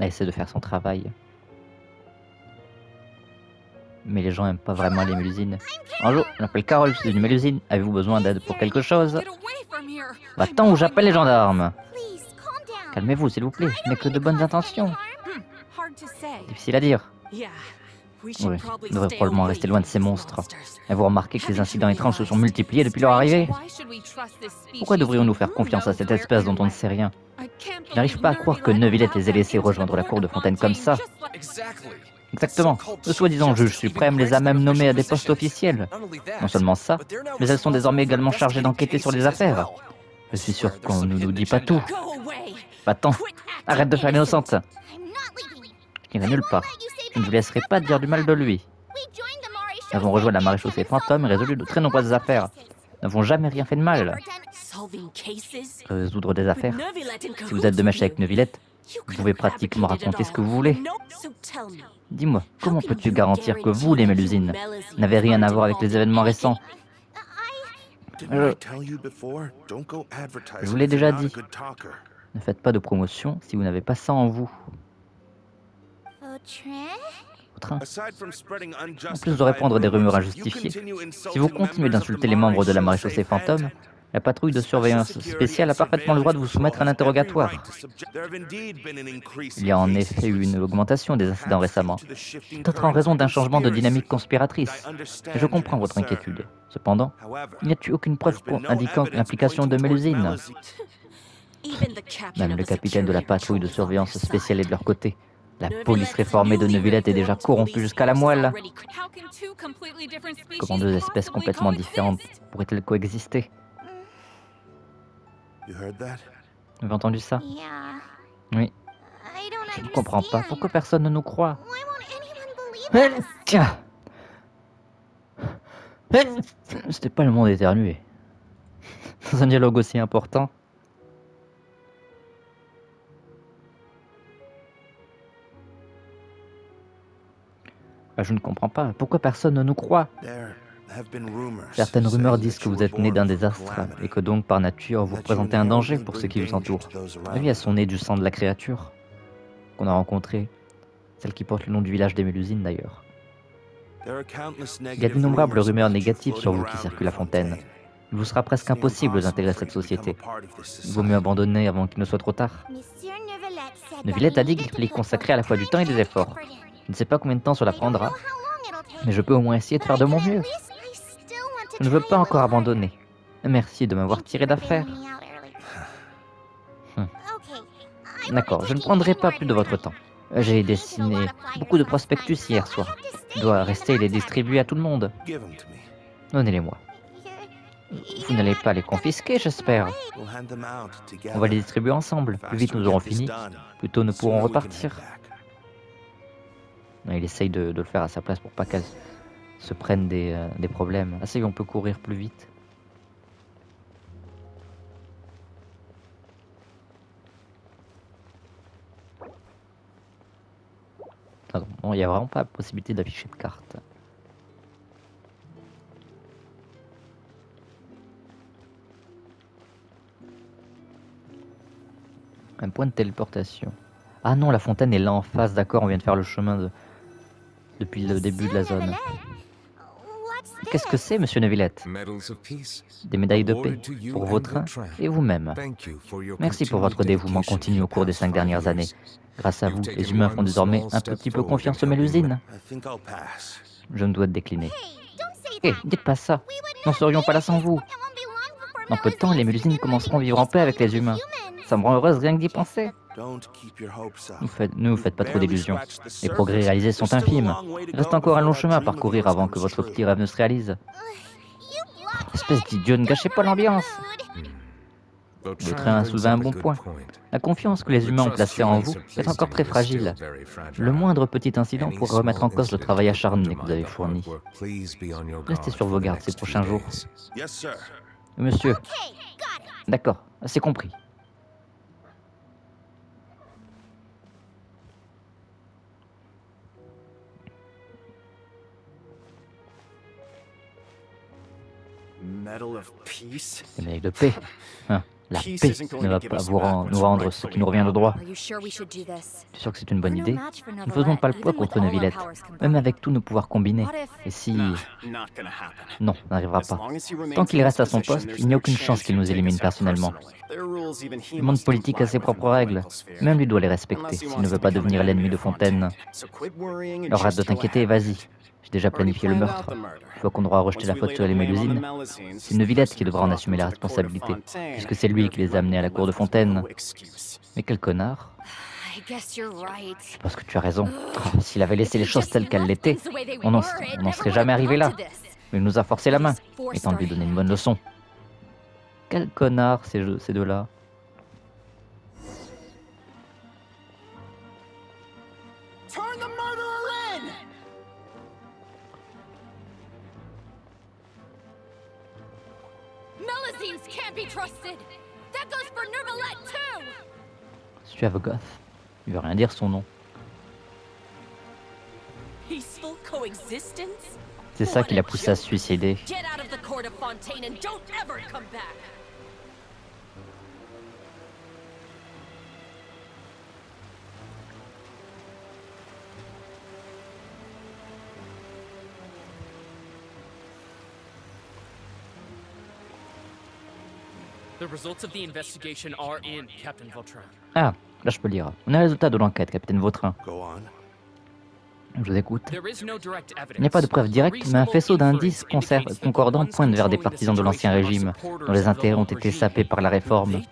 Elle essaie de faire son travail. Mais les gens aiment pas vraiment les mélusines. Bonjour, je m'appelle Carole, je suis une mélusine. Avez-vous besoin d'aide pour quelque chose? Va-t'en ou j'appelle les gendarmes. Calmez-vous, s'il vous plaît, je n'ai que de bonnes intentions. Difficile à dire. Oui, on devrait probablement rester loin de ces monstres. Et vous remarquez que les incidents étranges se sont multipliés depuis leur arrivée? Pourquoi devrions-nous faire confiance à cette espèce dont on ne sait rien? Je n'arrive pas à croire que Neuvillette les ait laissés rejoindre la cour de Fontaine comme ça. Exactement. Le soi-disant juge suprême les a même nommés à des postes officiels. Non seulement ça, mais elles sont désormais également chargées d'enquêter sur des affaires. Je suis sûr qu'on ne nous dit pas tout. Va-t'en. Arrête de faire l'innocente. Il va nulle part. Je ne vous laisserai pas dire du mal de lui. Nous avons rejoint la maréchaussée fantôme et résolu de très nombreuses affaires. Nous n'avons jamais rien fait de mal. Résoudre des affaires. Si vous êtes de mèche avec Neuvillette, vous pouvez pratiquement raconter ce que vous voulez. Dis-moi, comment peux-tu garantir que vous, les Mélusines, n'avez rien à voir avec les événements récents je... je vous l'ai déjà dit. Ne faites pas de promotion si vous n'avez pas ça en vous. En plus de répandre des rumeurs injustifiées, si vous continuez d'insulter les membres de la maréchaussée fantôme, la patrouille de surveillance spéciale a parfaitement le droit de vous soumettre à un interrogatoire. Il y a en effet eu une augmentation des incidents récemment, peut-être en raison d'un changement de dynamique conspiratrice. je comprends votre inquiétude. Cependant, il n'y a-t-il aucune preuve indiquant l'implication de Mélusine Même le capitaine de la patrouille de surveillance spéciale est de leur côté. La police réformée de Neuvillette est déjà corrompue jusqu'à la moelle. Comment deux espèces complètement différentes pourraient-elles coexister? Vous avez entendu ça? Oui. Je ne comprends pas. Pourquoi personne ne nous croit? Tiens C'était pas le monde éternué. Dans un dialogue aussi important. Ah, je ne comprends pas. Pourquoi personne ne nous croit? Certaines rumeurs disent que vous êtes né d'un désastre et que donc par nature vous représentez un danger pour ceux qui vous entourent. La vie a son nez du sang de la créature qu'on a rencontrée, celle qui porte le nom du village des Mélusines d'ailleurs. Il y a d'innombrables rumeurs négatives sur vous qui circulent à Fontaine. Il vous sera presque impossible d'intégrer cette société. Il vaut mieux abandonner avant qu'il ne soit trop tard. Neuvillette a dit qu'il fallait consacrer à la fois du temps et des efforts. Je ne sais pas combien de temps cela prendra, mais je peux au moins essayer de faire de mon mieux. Je ne veux pas encore abandonner. Merci de m'avoir tiré d'affaire. Hmm. D'accord, je ne prendrai pas plus de votre temps. J'ai dessiné beaucoup de prospectus hier soir. Je dois rester et les distribuer à tout le monde. Donnez-les-moi. Vous n'allez pas les confisquer, j'espère. On va les distribuer ensemble. Plus vite nous aurons fini, plus tôt nous pourrons repartir. Il essaye de, de le faire à sa place pour pas qu'elle se prennent des, euh, des problèmes. Ah, on peut courir plus vite. n'y a vraiment pas la possibilité d'afficher de carte. Un point de téléportation. Ah non, la fontaine est là en face, d'accord, on vient de faire le chemin de... depuis le début de la zone. Qu'est-ce que c'est, monsieur Nevillette Des médailles de paix pour vos trains et vous-même. Merci pour votre dévouement continu au cours des cinq dernières années. Grâce à vous, les humains font désormais un petit peu confiance aux Mélusines. Je me dois de décliner. Hé, eh, dites pas ça. Nous ne serions pas là sans vous. Dans peu de temps, les Mélusines commenceront à vivre en paix avec les humains. Ça me rend heureuse rien que d'y penser. Ne vous faites pas trop d'illusions. Les progrès réalisés sont infimes. Il reste encore un long chemin à parcourir avant que votre petit rêve ne se réalise. Espèce d'idiot, ne gâchez pas l'ambiance. Le train a soulevé un bon point. La confiance que les humains ont placée en vous est encore très fragile. Le moindre petit incident pourrait remettre en cause le travail acharné que vous avez fourni. Restez sur vos gardes ces prochains jours. Monsieur. D'accord, c'est compris. Médaille de paix. Hein, la paix ne va pas vous nous rendre ce qui nous revient de droit. Tu es sûr que c'est une bonne idée? Ne faisons pas le poids contre une villette, même avec tous nos pouvoirs combinés. Et si... Non, ça n'arrivera pas. Tant qu'il reste à son poste, il n'y a aucune chance qu'il nous élimine personnellement. Le monde politique a ses propres règles. Même lui doit les respecter s'il ne veut pas devenir l'ennemi de Fontaine. Alors arrête de t'inquiéter, vas-y. J'ai déjà planifié le meurtre. Une fois qu'on aura rejeté la faute sur les Mélusines, c'est une Villette qui devra en assumer la responsabilité, puisque c'est lui qui les a amenés à la cour de Fontaine. Mais quel connard Je pense que tu as raison. Oh, s'il avait laissé les choses telles qu'elles l'étaient, on n'en serait jamais arrivé là. Mais il nous a forcé la main, étant de lui donner une bonne leçon. Quel connard ces, ces deux-là Goth. Il veut rien dire son nom. C'est ça qui l'a poussé à se suicider. Ah, là je peux lire. On a le résultat de l'enquête, capitaine Vautrin. Je vous écoute. Il n'y a pas de preuve directe, mais un faisceau d'indices concordants pointe vers des partisans de l'Ancien Régime, dont les intérêts ont été sapés par la réforme.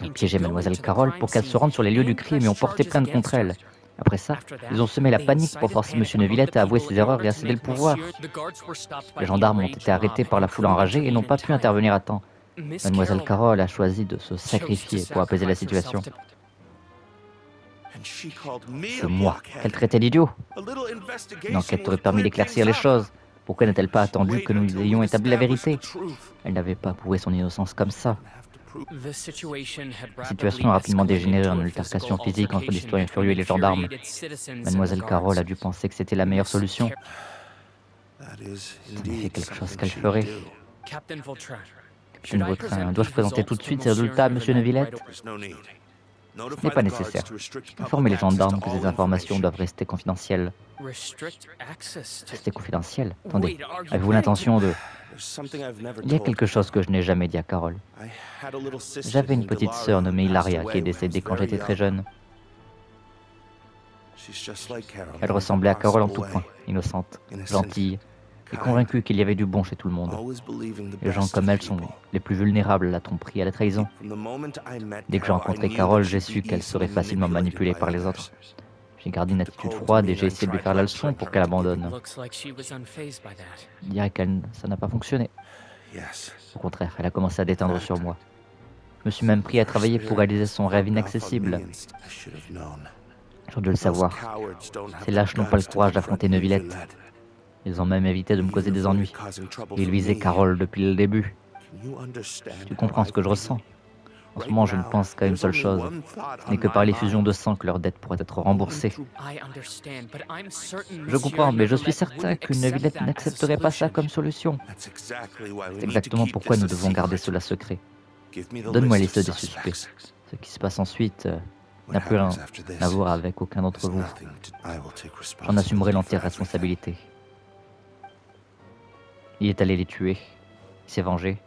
Ils ont piégé Mademoiselle Carole pour qu'elle se rende sur les lieux du crime et ont porté plainte contre elle. Après ça, ils ont semé la panique pour forcer M. Nevillette à avouer ses erreurs et à céder le pouvoir. Les gendarmes ont été arrêtés par la foule enragée et n'ont pas pu intervenir à temps. Mademoiselle Carole a choisi de se sacrifier pour apaiser la situation. C'est moi qu'elle traitait d'idiot. Une enquête aurait permis d'éclaircir les choses. Pourquoi n'a-t-elle pas attendu que nous ayons établi la vérité Elle n'avait pas prouvé son innocence comme ça. La situation a rapidement dégénéré en altercation physique entre les citoyens furieux et les gendarmes. Mademoiselle Carole a dû penser que c'était la meilleure solution. C'est quelque chose qu'elle ferait. Vautrin, dois-je présenter tout de suite ces résultats à M. Nevillette Ce n'est pas nécessaire. Informez les gendarmes que ces informations doivent rester confidentielles. Rester confidentielles Attendez, avez-vous l'intention de... Il y a quelque chose que je n'ai jamais dit à Carole. J'avais une petite sœur nommée Hilaria qui est décédée quand j'étais très jeune. Elle ressemblait à Carole en tout point, innocente, gentille, et convaincue qu'il y avait du bon chez tout le monde. Les gens comme elle sont les plus vulnérables à la tromperie et à la trahison. Dès que j'ai rencontré Carole, j'ai su qu'elle serait facilement manipulée par les autres. J'ai gardé une attitude froide et j'ai essayé de lui faire la leçon pour qu'elle abandonne. Je dirais que ça n'a pas fonctionné. Au contraire, elle a commencé à déteindre sur moi. Je me suis même pris à travailler pour réaliser son rêve inaccessible. J'aurais dû le savoir. Ces lâches n'ont pas le courage d'affronter Nevillette. Ils ont même évité de me causer des ennuis. Ils visaient Carole depuis le début. Tu comprends ce que je ressens? En ce moment, je ne pense qu'à une seule chose, ce n'est que par l'effusion de sang que leurs dettes pourraient être remboursées. Je comprends, mais je suis certain qu'une Villette n'accepterait pas ça comme solution. C'est exactement pourquoi nous devons garder cela secret. Donne-moi les liste des suspects. Ce qui se passe ensuite euh, n'a plus rien à voir avec aucun d'entre vous. J'en assumerai l'entière responsabilité. Il est allé les tuer. Il s'est vengé.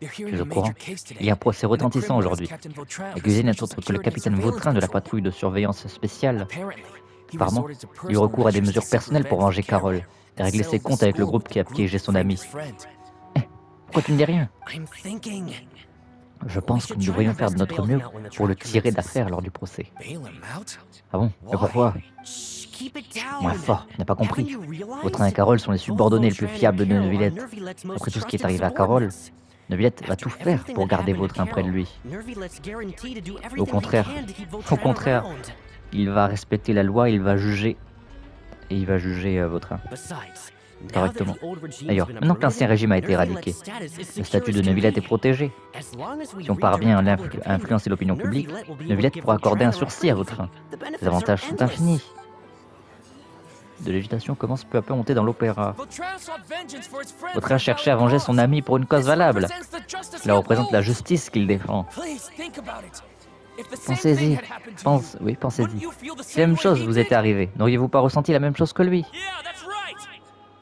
Je courant. Il y a un procès retentissant aujourd'hui. L'accusé n'est autre que le capitaine Vautrin de la patrouille de surveillance spéciale. Apparemment, il eut recours à des mesures personnelles pour venger Carole et régler ses comptes avec le groupe qui a piégé son ami. Eh, pourquoi tu ne dis rien Je pense que nous devrions faire de notre mieux pour le tirer d'affaire lors du procès. Ah bon Mais pourquoi Moins fort, tu n'as pas compris. Vautrin et Carole sont les subordonnés les plus fiables de Neuvillette. Après tout ce qui est arrivé à Carole, Neuvillette va tout faire pour garder Vautrin près de lui. Au contraire, au contraire, il va respecter la loi, il va juger, et il va juger euh, Vautrin correctement. D'ailleurs, maintenant que l'ancien régime a été éradiqué, le statut de Neuvillette est protégé. Si on parvient à influencer l'opinion publique, Neuvillette pourra accorder un sursis à Vautrin. Les avantages sont infinis de législation commence peu à peu à monter dans l'opéra. Vautrin cherchait à venger son ami pour une cause valable. Cela représente la justice qu'il défend. Pensez-y. Pense, oui, pensez-y. Si la même chose vous était arrivée, n'auriez-vous pas ressenti la même chose que lui?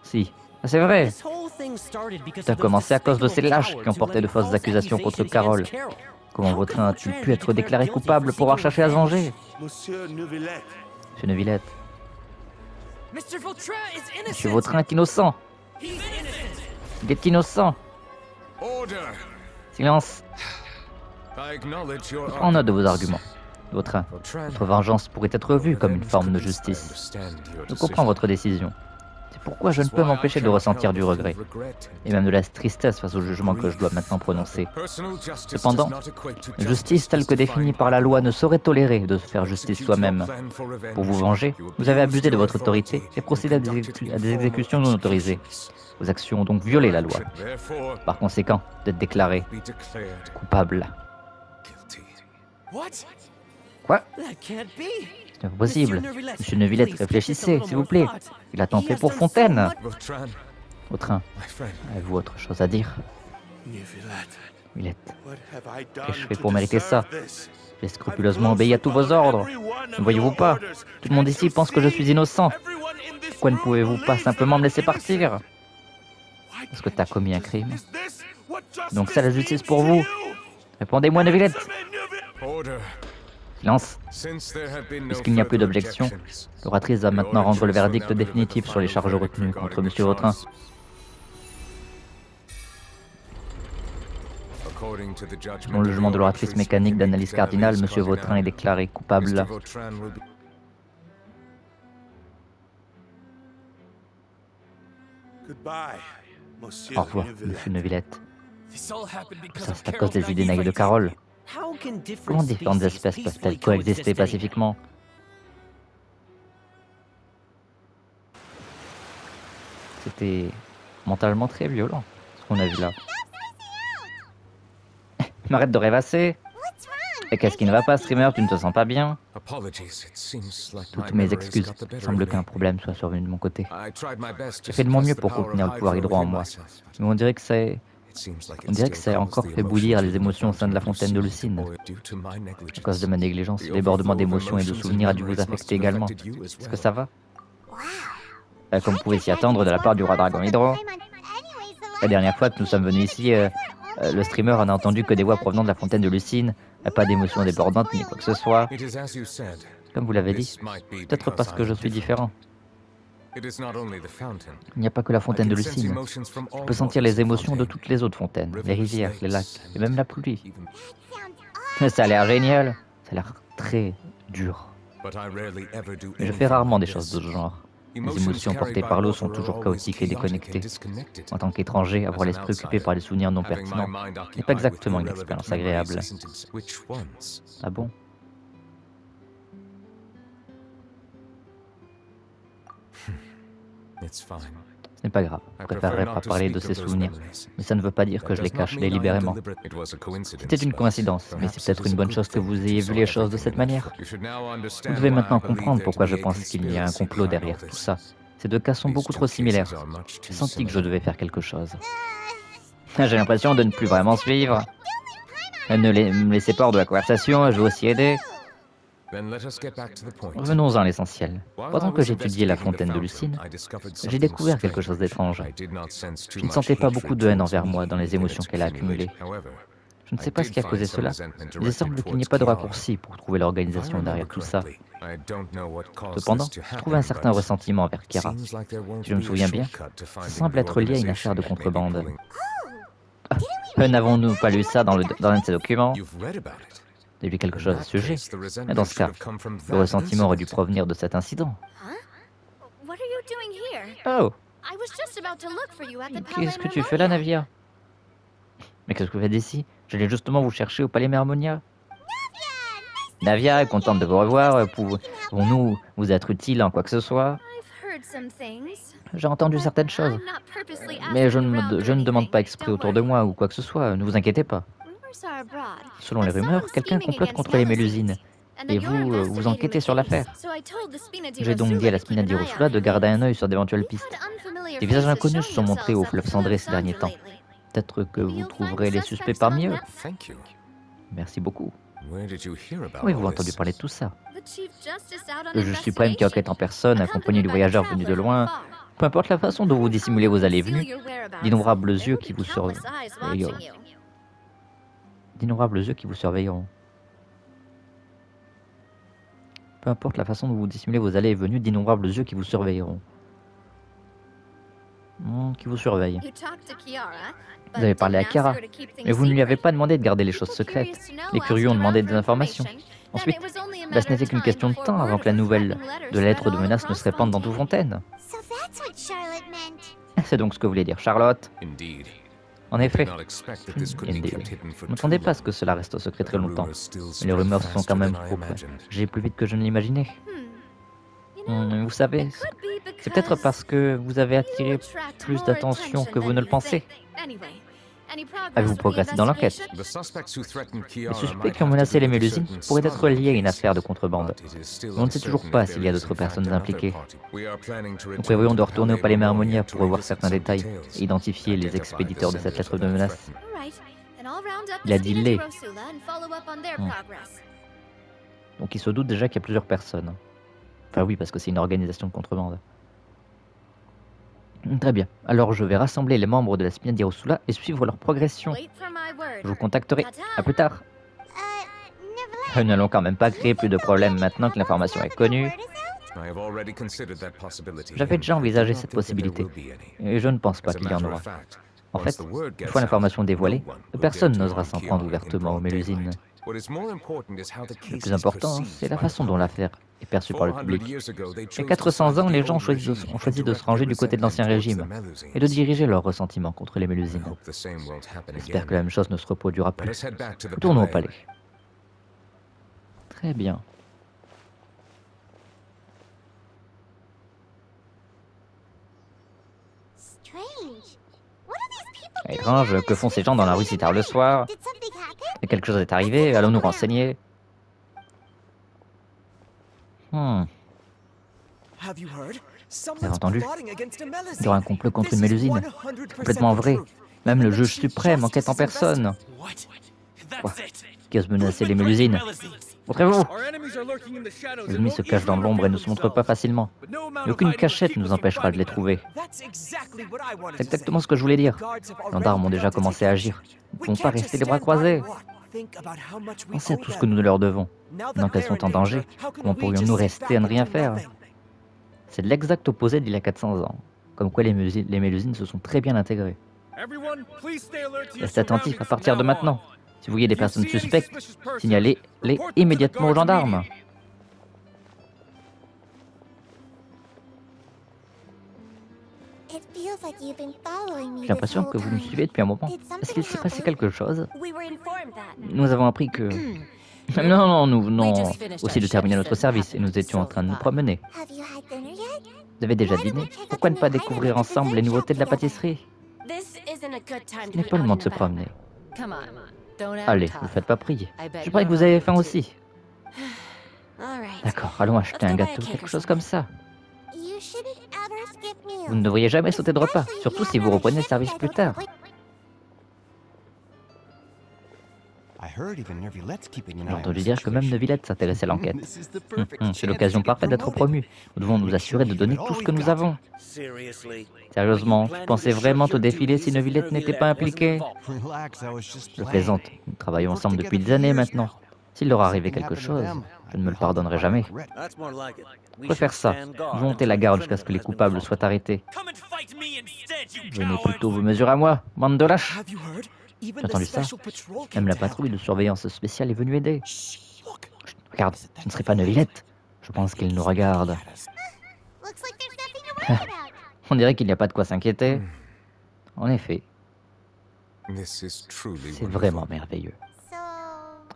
Si. Ah, c'est vrai. Ça a commencé à cause de ces lâches qui ont porté de fausses accusations contre Carole. Comment Vautrin a-t-il pu être déclaré coupable pour avoir cherché à se venger? Monsieur Neuvillette. Monsieur Vautrin est innocent. Il est innocent. Silence. Je prends note de vos arguments. Votre vengeance pourrait être vue comme une forme de justice. Je comprends votre décision pourquoi je ne peux m'empêcher de ressentir du regret, et même de la tristesse face au jugement que je dois maintenant prononcer. Cependant, justice telle que définie par la loi ne saurait tolérer de se faire justice soi-même. Pour vous venger, vous avez abusé de votre autorité et procédé à des, exécutions non autorisées. Vos actions ont donc violé la loi. Par conséquent, êtes déclaré coupable. Quoi? C'est impossible. Monsieur Neuvillette, réfléchissez, s'il vous plaît. Il a tant fait pour Fontaine. train. avez-vous autre chose à dire. Neuvillette, qu'ai-je fait pour mériter ça? J'ai scrupuleusement obéi à tous vos ordres. Ne voyez-vous pas? Tout le monde ici pense que je suis innocent. Pourquoi ne pouvez-vous pas simplement me laisser partir? Est-ce que tu as commis un crime. Donc c'est la justice pour vous. Répondez-moi, Neuvillette Silence. Puisqu'il n'y a plus d'objection, l'oratrice va maintenant rendre le verdict définitif sur les charges retenues contre M. Vautrin. Selon le jugement de l'oratrice mécanique d'analyse cardinale, M. Vautrin est déclaré coupable. Au revoir, M. Neuvillette. Ça, c'est à cause des idées naïves de Carole. Comment différentes espèces peuvent-elles coexister pacifiquement? C'était mentalement très violent, ce qu'on a vu là. M'arrête de rêvasser Et qu'est-ce qui ne va pas, streamer? Tu ne te sens pas bien? Toutes mes excuses. Il semble qu'un problème soit survenu de mon côté. J'ai fait de mon mieux pour contenir le pouvoir hydro en moi. Mais on dirait que c'est on dirait que ça a encore fait bouillir les émotions au sein de la fontaine de Lucine. À cause de ma négligence, le débordement d'émotions et de souvenirs a dû vous affecter également. Est-ce que ça va euh, Comme vous pouvez s'y attendre de la part du roi dragon Hydro. La dernière fois que nous sommes venus ici, euh, euh, le streamer n'a entendu que des voix provenant de la fontaine de Lucine, pas d'émotions débordantes ni quoi que ce soit. Comme vous l'avez dit, peut-être parce que je suis différent. Il n'y a pas que la fontaine de Lucine. Tu peux sentir les émotions de toutes les autres fontaines, les rivières, les lacs, et même la pluie. Ça a l'air génial. Ça a l'air très dur. Mais je fais rarement des choses de ce genre. Les émotions portées par l'eau sont toujours chaotiques et déconnectées. En tant qu'étranger, avoir l'esprit occupé par des souvenirs non pertinents n'est pas exactement une expérience agréable. Ah bon? Ce n'est pas grave, je préférerais pas parler de ces souvenirs, mais ça ne veut pas dire que je les cache délibérément. C'était une coïncidence, mais c'est peut-être une bonne chose que vous ayez vu les choses de cette manière. Vous devez maintenant comprendre pourquoi je pense qu'il y a un complot derrière tout ça. Ces deux cas sont beaucoup trop similaires. J'ai senti que je devais faire quelque chose. J'ai l'impression de ne plus vraiment suivre. Ne me laissez pas hors de la conversation, je veux aussi aider. Revenons-en à l'essentiel. Pendant que j'étudiais la fontaine de Lucine, j'ai découvert quelque chose d'étrange. Je ne sentais pas beaucoup de haine envers moi dans les émotions qu'elle a accumulées. Je ne sais pas ce qui a causé cela, mais il semble qu'il n'y ait pas de raccourci pour trouver l'organisation derrière tout ça. Cependant, je trouve un certain ressentiment envers Kira. Si je me souviens bien, ça semble être lié à une affaire de contrebande. Ah, n'avons-nous pas lu ça dans, dans l'un de ces documents? Il y a quelque chose à ce sujet. Mais dans ce cas, le ressentiment aurait dû provenir de cet incident. Oh Qu'est-ce que tu fais là, Navia Mais qu'est-ce que vous faites ici? J'allais justement vous chercher au palais Mermonia. Navia, contente de vous revoir. Pouvons-nous vous être utiles en quoi que ce soit? J'ai entendu certaines choses. Mais je ne, je ne demande pas exprès autour de moi ou quoi que ce soit. Ne vous inquiétez pas. Selon les rumeurs, quelqu'un complote contre les Mélusines. Et vous, euh, vous enquêtez sur l'affaire. J'ai donc dit à la Spina d'Irosula de garder un œil sur d'éventuelles pistes. Des visages inconnus se sont montrés au fleuve cendré ces derniers temps. Peut-être que vous trouverez les suspects parmi eux. Merci beaucoup. Où avez-vous entendu parler de tout ça Le juge suprême qui enquête en personne, accompagné du voyageur venu de loin, peu importe la façon dont vous dissimulez vos allées et venues, d'innombrables yeux qui vous surveillent d'innombrables yeux qui vous surveilleront. Peu importe la façon dont vous dissimulez vos allées et venues, d'innombrables yeux qui vous surveilleront. Hmm, qui vous surveillent. Vous avez parlé à Kiara, mais vous ne lui avez pas demandé de garder les choses secrètes. Les curieux ont demandé des informations. Ensuite, bah, ce n'était qu'une question de temps avant que la nouvelle de la lettre de menace ne se répande dans tout Fontaine. C'est donc ce que voulait dire Charlotte. En effet, je ne m'attendais pas à ce que cela reste secret très longtemps. Mais les rumeurs sont quand même trop près. J'ai plus vite que je ne l'imaginais. Hmm, vous savez, c'est peut-être parce que vous avez attiré plus d'attention que vous ne le pensez. Avez-vous progressé dans l'enquête Les suspects qui ont menacé les Mélusines pourraient être liés à une affaire de contrebande. on ne sait toujours pas s'il y a d'autres personnes impliquées. Nous prévoyons de retourner au palais Mermonia pour revoir certains détails et identifier les expéditeurs de cette lettre de menace. Il a dit les. Hmm. Donc il se doute déjà qu'il y a plusieurs personnes. Enfin oui, parce que c'est une organisation de contrebande. Très bien. Alors je vais rassembler les membres de la Spina d'Irosula et suivre leur progression. Je vous contacterai. À plus tard. Nous n'allons quand même pas créer plus de problèmes maintenant que l'information est connue. J'avais déjà envisagé cette possibilité, et je ne pense pas qu'il y en aura. En fait, une fois l'information dévoilée, personne n'osera s'en prendre ouvertement aux Mélusines. Le plus important, c'est la façon dont l'affaire est perçue par le public. Il y a 400 ans, les gens ont choisi, de, ont choisi de se ranger du côté de l'Ancien Régime et de diriger leurs ressentiments contre les Mélusines. J'espère que la même chose ne se reproduira plus. Tournons au palais. Très bien. Étrange, que font ces gens dans la rue si tard le soir? Quelque chose est arrivé, allons nous renseigner? Hmm. Vous avez entendu Il y aura un complot contre une Mélusine. Complètement vrai. Même le juge suprême enquête en personne. Quoi? Qui ose menacer les Mélusines Montrez-vous Les ennemis se cachent dans l'ombre et ne se montrent pas facilement. Mais aucune cachette ne nous empêchera de les trouver. C'est exactement ce que je voulais dire. Les gendarmes ont déjà commencé à agir. Nous ne pouvons pas rester les bras croisés. Pensez à tout ce que nous leur devons. Maintenant qu'elles sont en danger, comment pourrions-nous rester à ne rien faire C'est l'exact opposé d'il y a 400 ans. Comme quoi les, les Mélusines se sont très bien intégrées. Restez attentifs à partir de maintenant. Si vous voyez des personnes suspectes, signalez-les immédiatement aux gendarmes. J'ai l'impression que vous nous suivez depuis un moment. Est-ce qu'il s'est passé quelque chose? Nous avons appris que... Non, non, nous venons aussi de terminer notre service et nous étions en train de nous promener. Vous avez déjà dîné Pourquoi ne pas découvrir ensemble les nouveautés de la pâtisserie? Ce n'est pas le moment de se promener. Allez, ne faites pas prier. Je crois que vous avez faim aussi. D'accord, allons acheter un gâteau, quelque chose comme ça. Vous ne devriez jamais sauter de repas, surtout si vous reprenez le service plus tard. J'ai entendu dire que même Neuvillette s'intéressait à l'enquête. Hum, hum, c'est l'occasion parfaite d'être promu. Nous devons nous assurer de donner tout ce que nous avons. Sérieusement, je pensais vraiment au défilé si Neuvillette n'était pas impliquée. Je plaisante. Nous travaillons ensemble depuis des années maintenant. S'il leur arrivait quelque chose, je ne me le pardonnerai jamais. Je préfère ça. Montez la garde jusqu'à ce que les coupables soient arrêtés. Venez plutôt vous mesurer à moi, bande de lâches. J'ai entendu ça. Même la patrouille de surveillance spéciale est venue aider. regarde, ce ne serait pas Neuvillette. Je pense qu'il nous regarde. On dirait qu'il n'y a pas de quoi s'inquiéter. En effet. C'est vraiment merveilleux.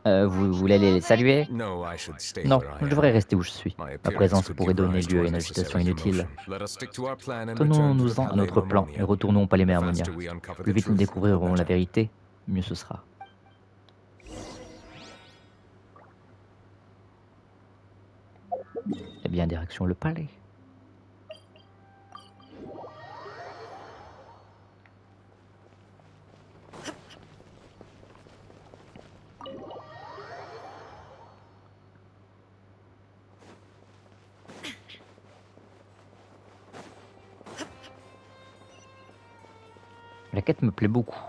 Euh, vous voulez les saluer Non, je devrais rester où je suis. Ma présence pourrait donner lieu à une agitation inutile. Tenons-nous-en à notre plan et retournons au palais Mermonia. Plus vite nous découvrirons la vérité, mieux ce sera. Eh bien, direction le palais. La quête me plaît beaucoup.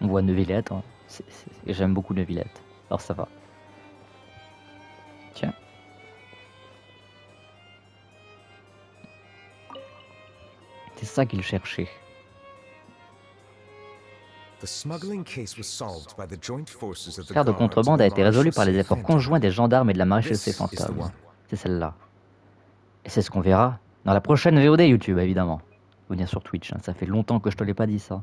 On voit Neuvillette. Hein. J'aime beaucoup Neuvillette. Alors ça va. Tiens. C'est ça qu'il cherchait. L'affaire de contrebande a été résolue par les efforts conjoints des gendarmes et de la maréchaussée fantôme. C'est celle-là. Et c'est ce qu'on verra dans la prochaine VOD YouTube, évidemment venir sur Twitch. Hein. Ça fait longtemps que je te l'ai pas dit ça.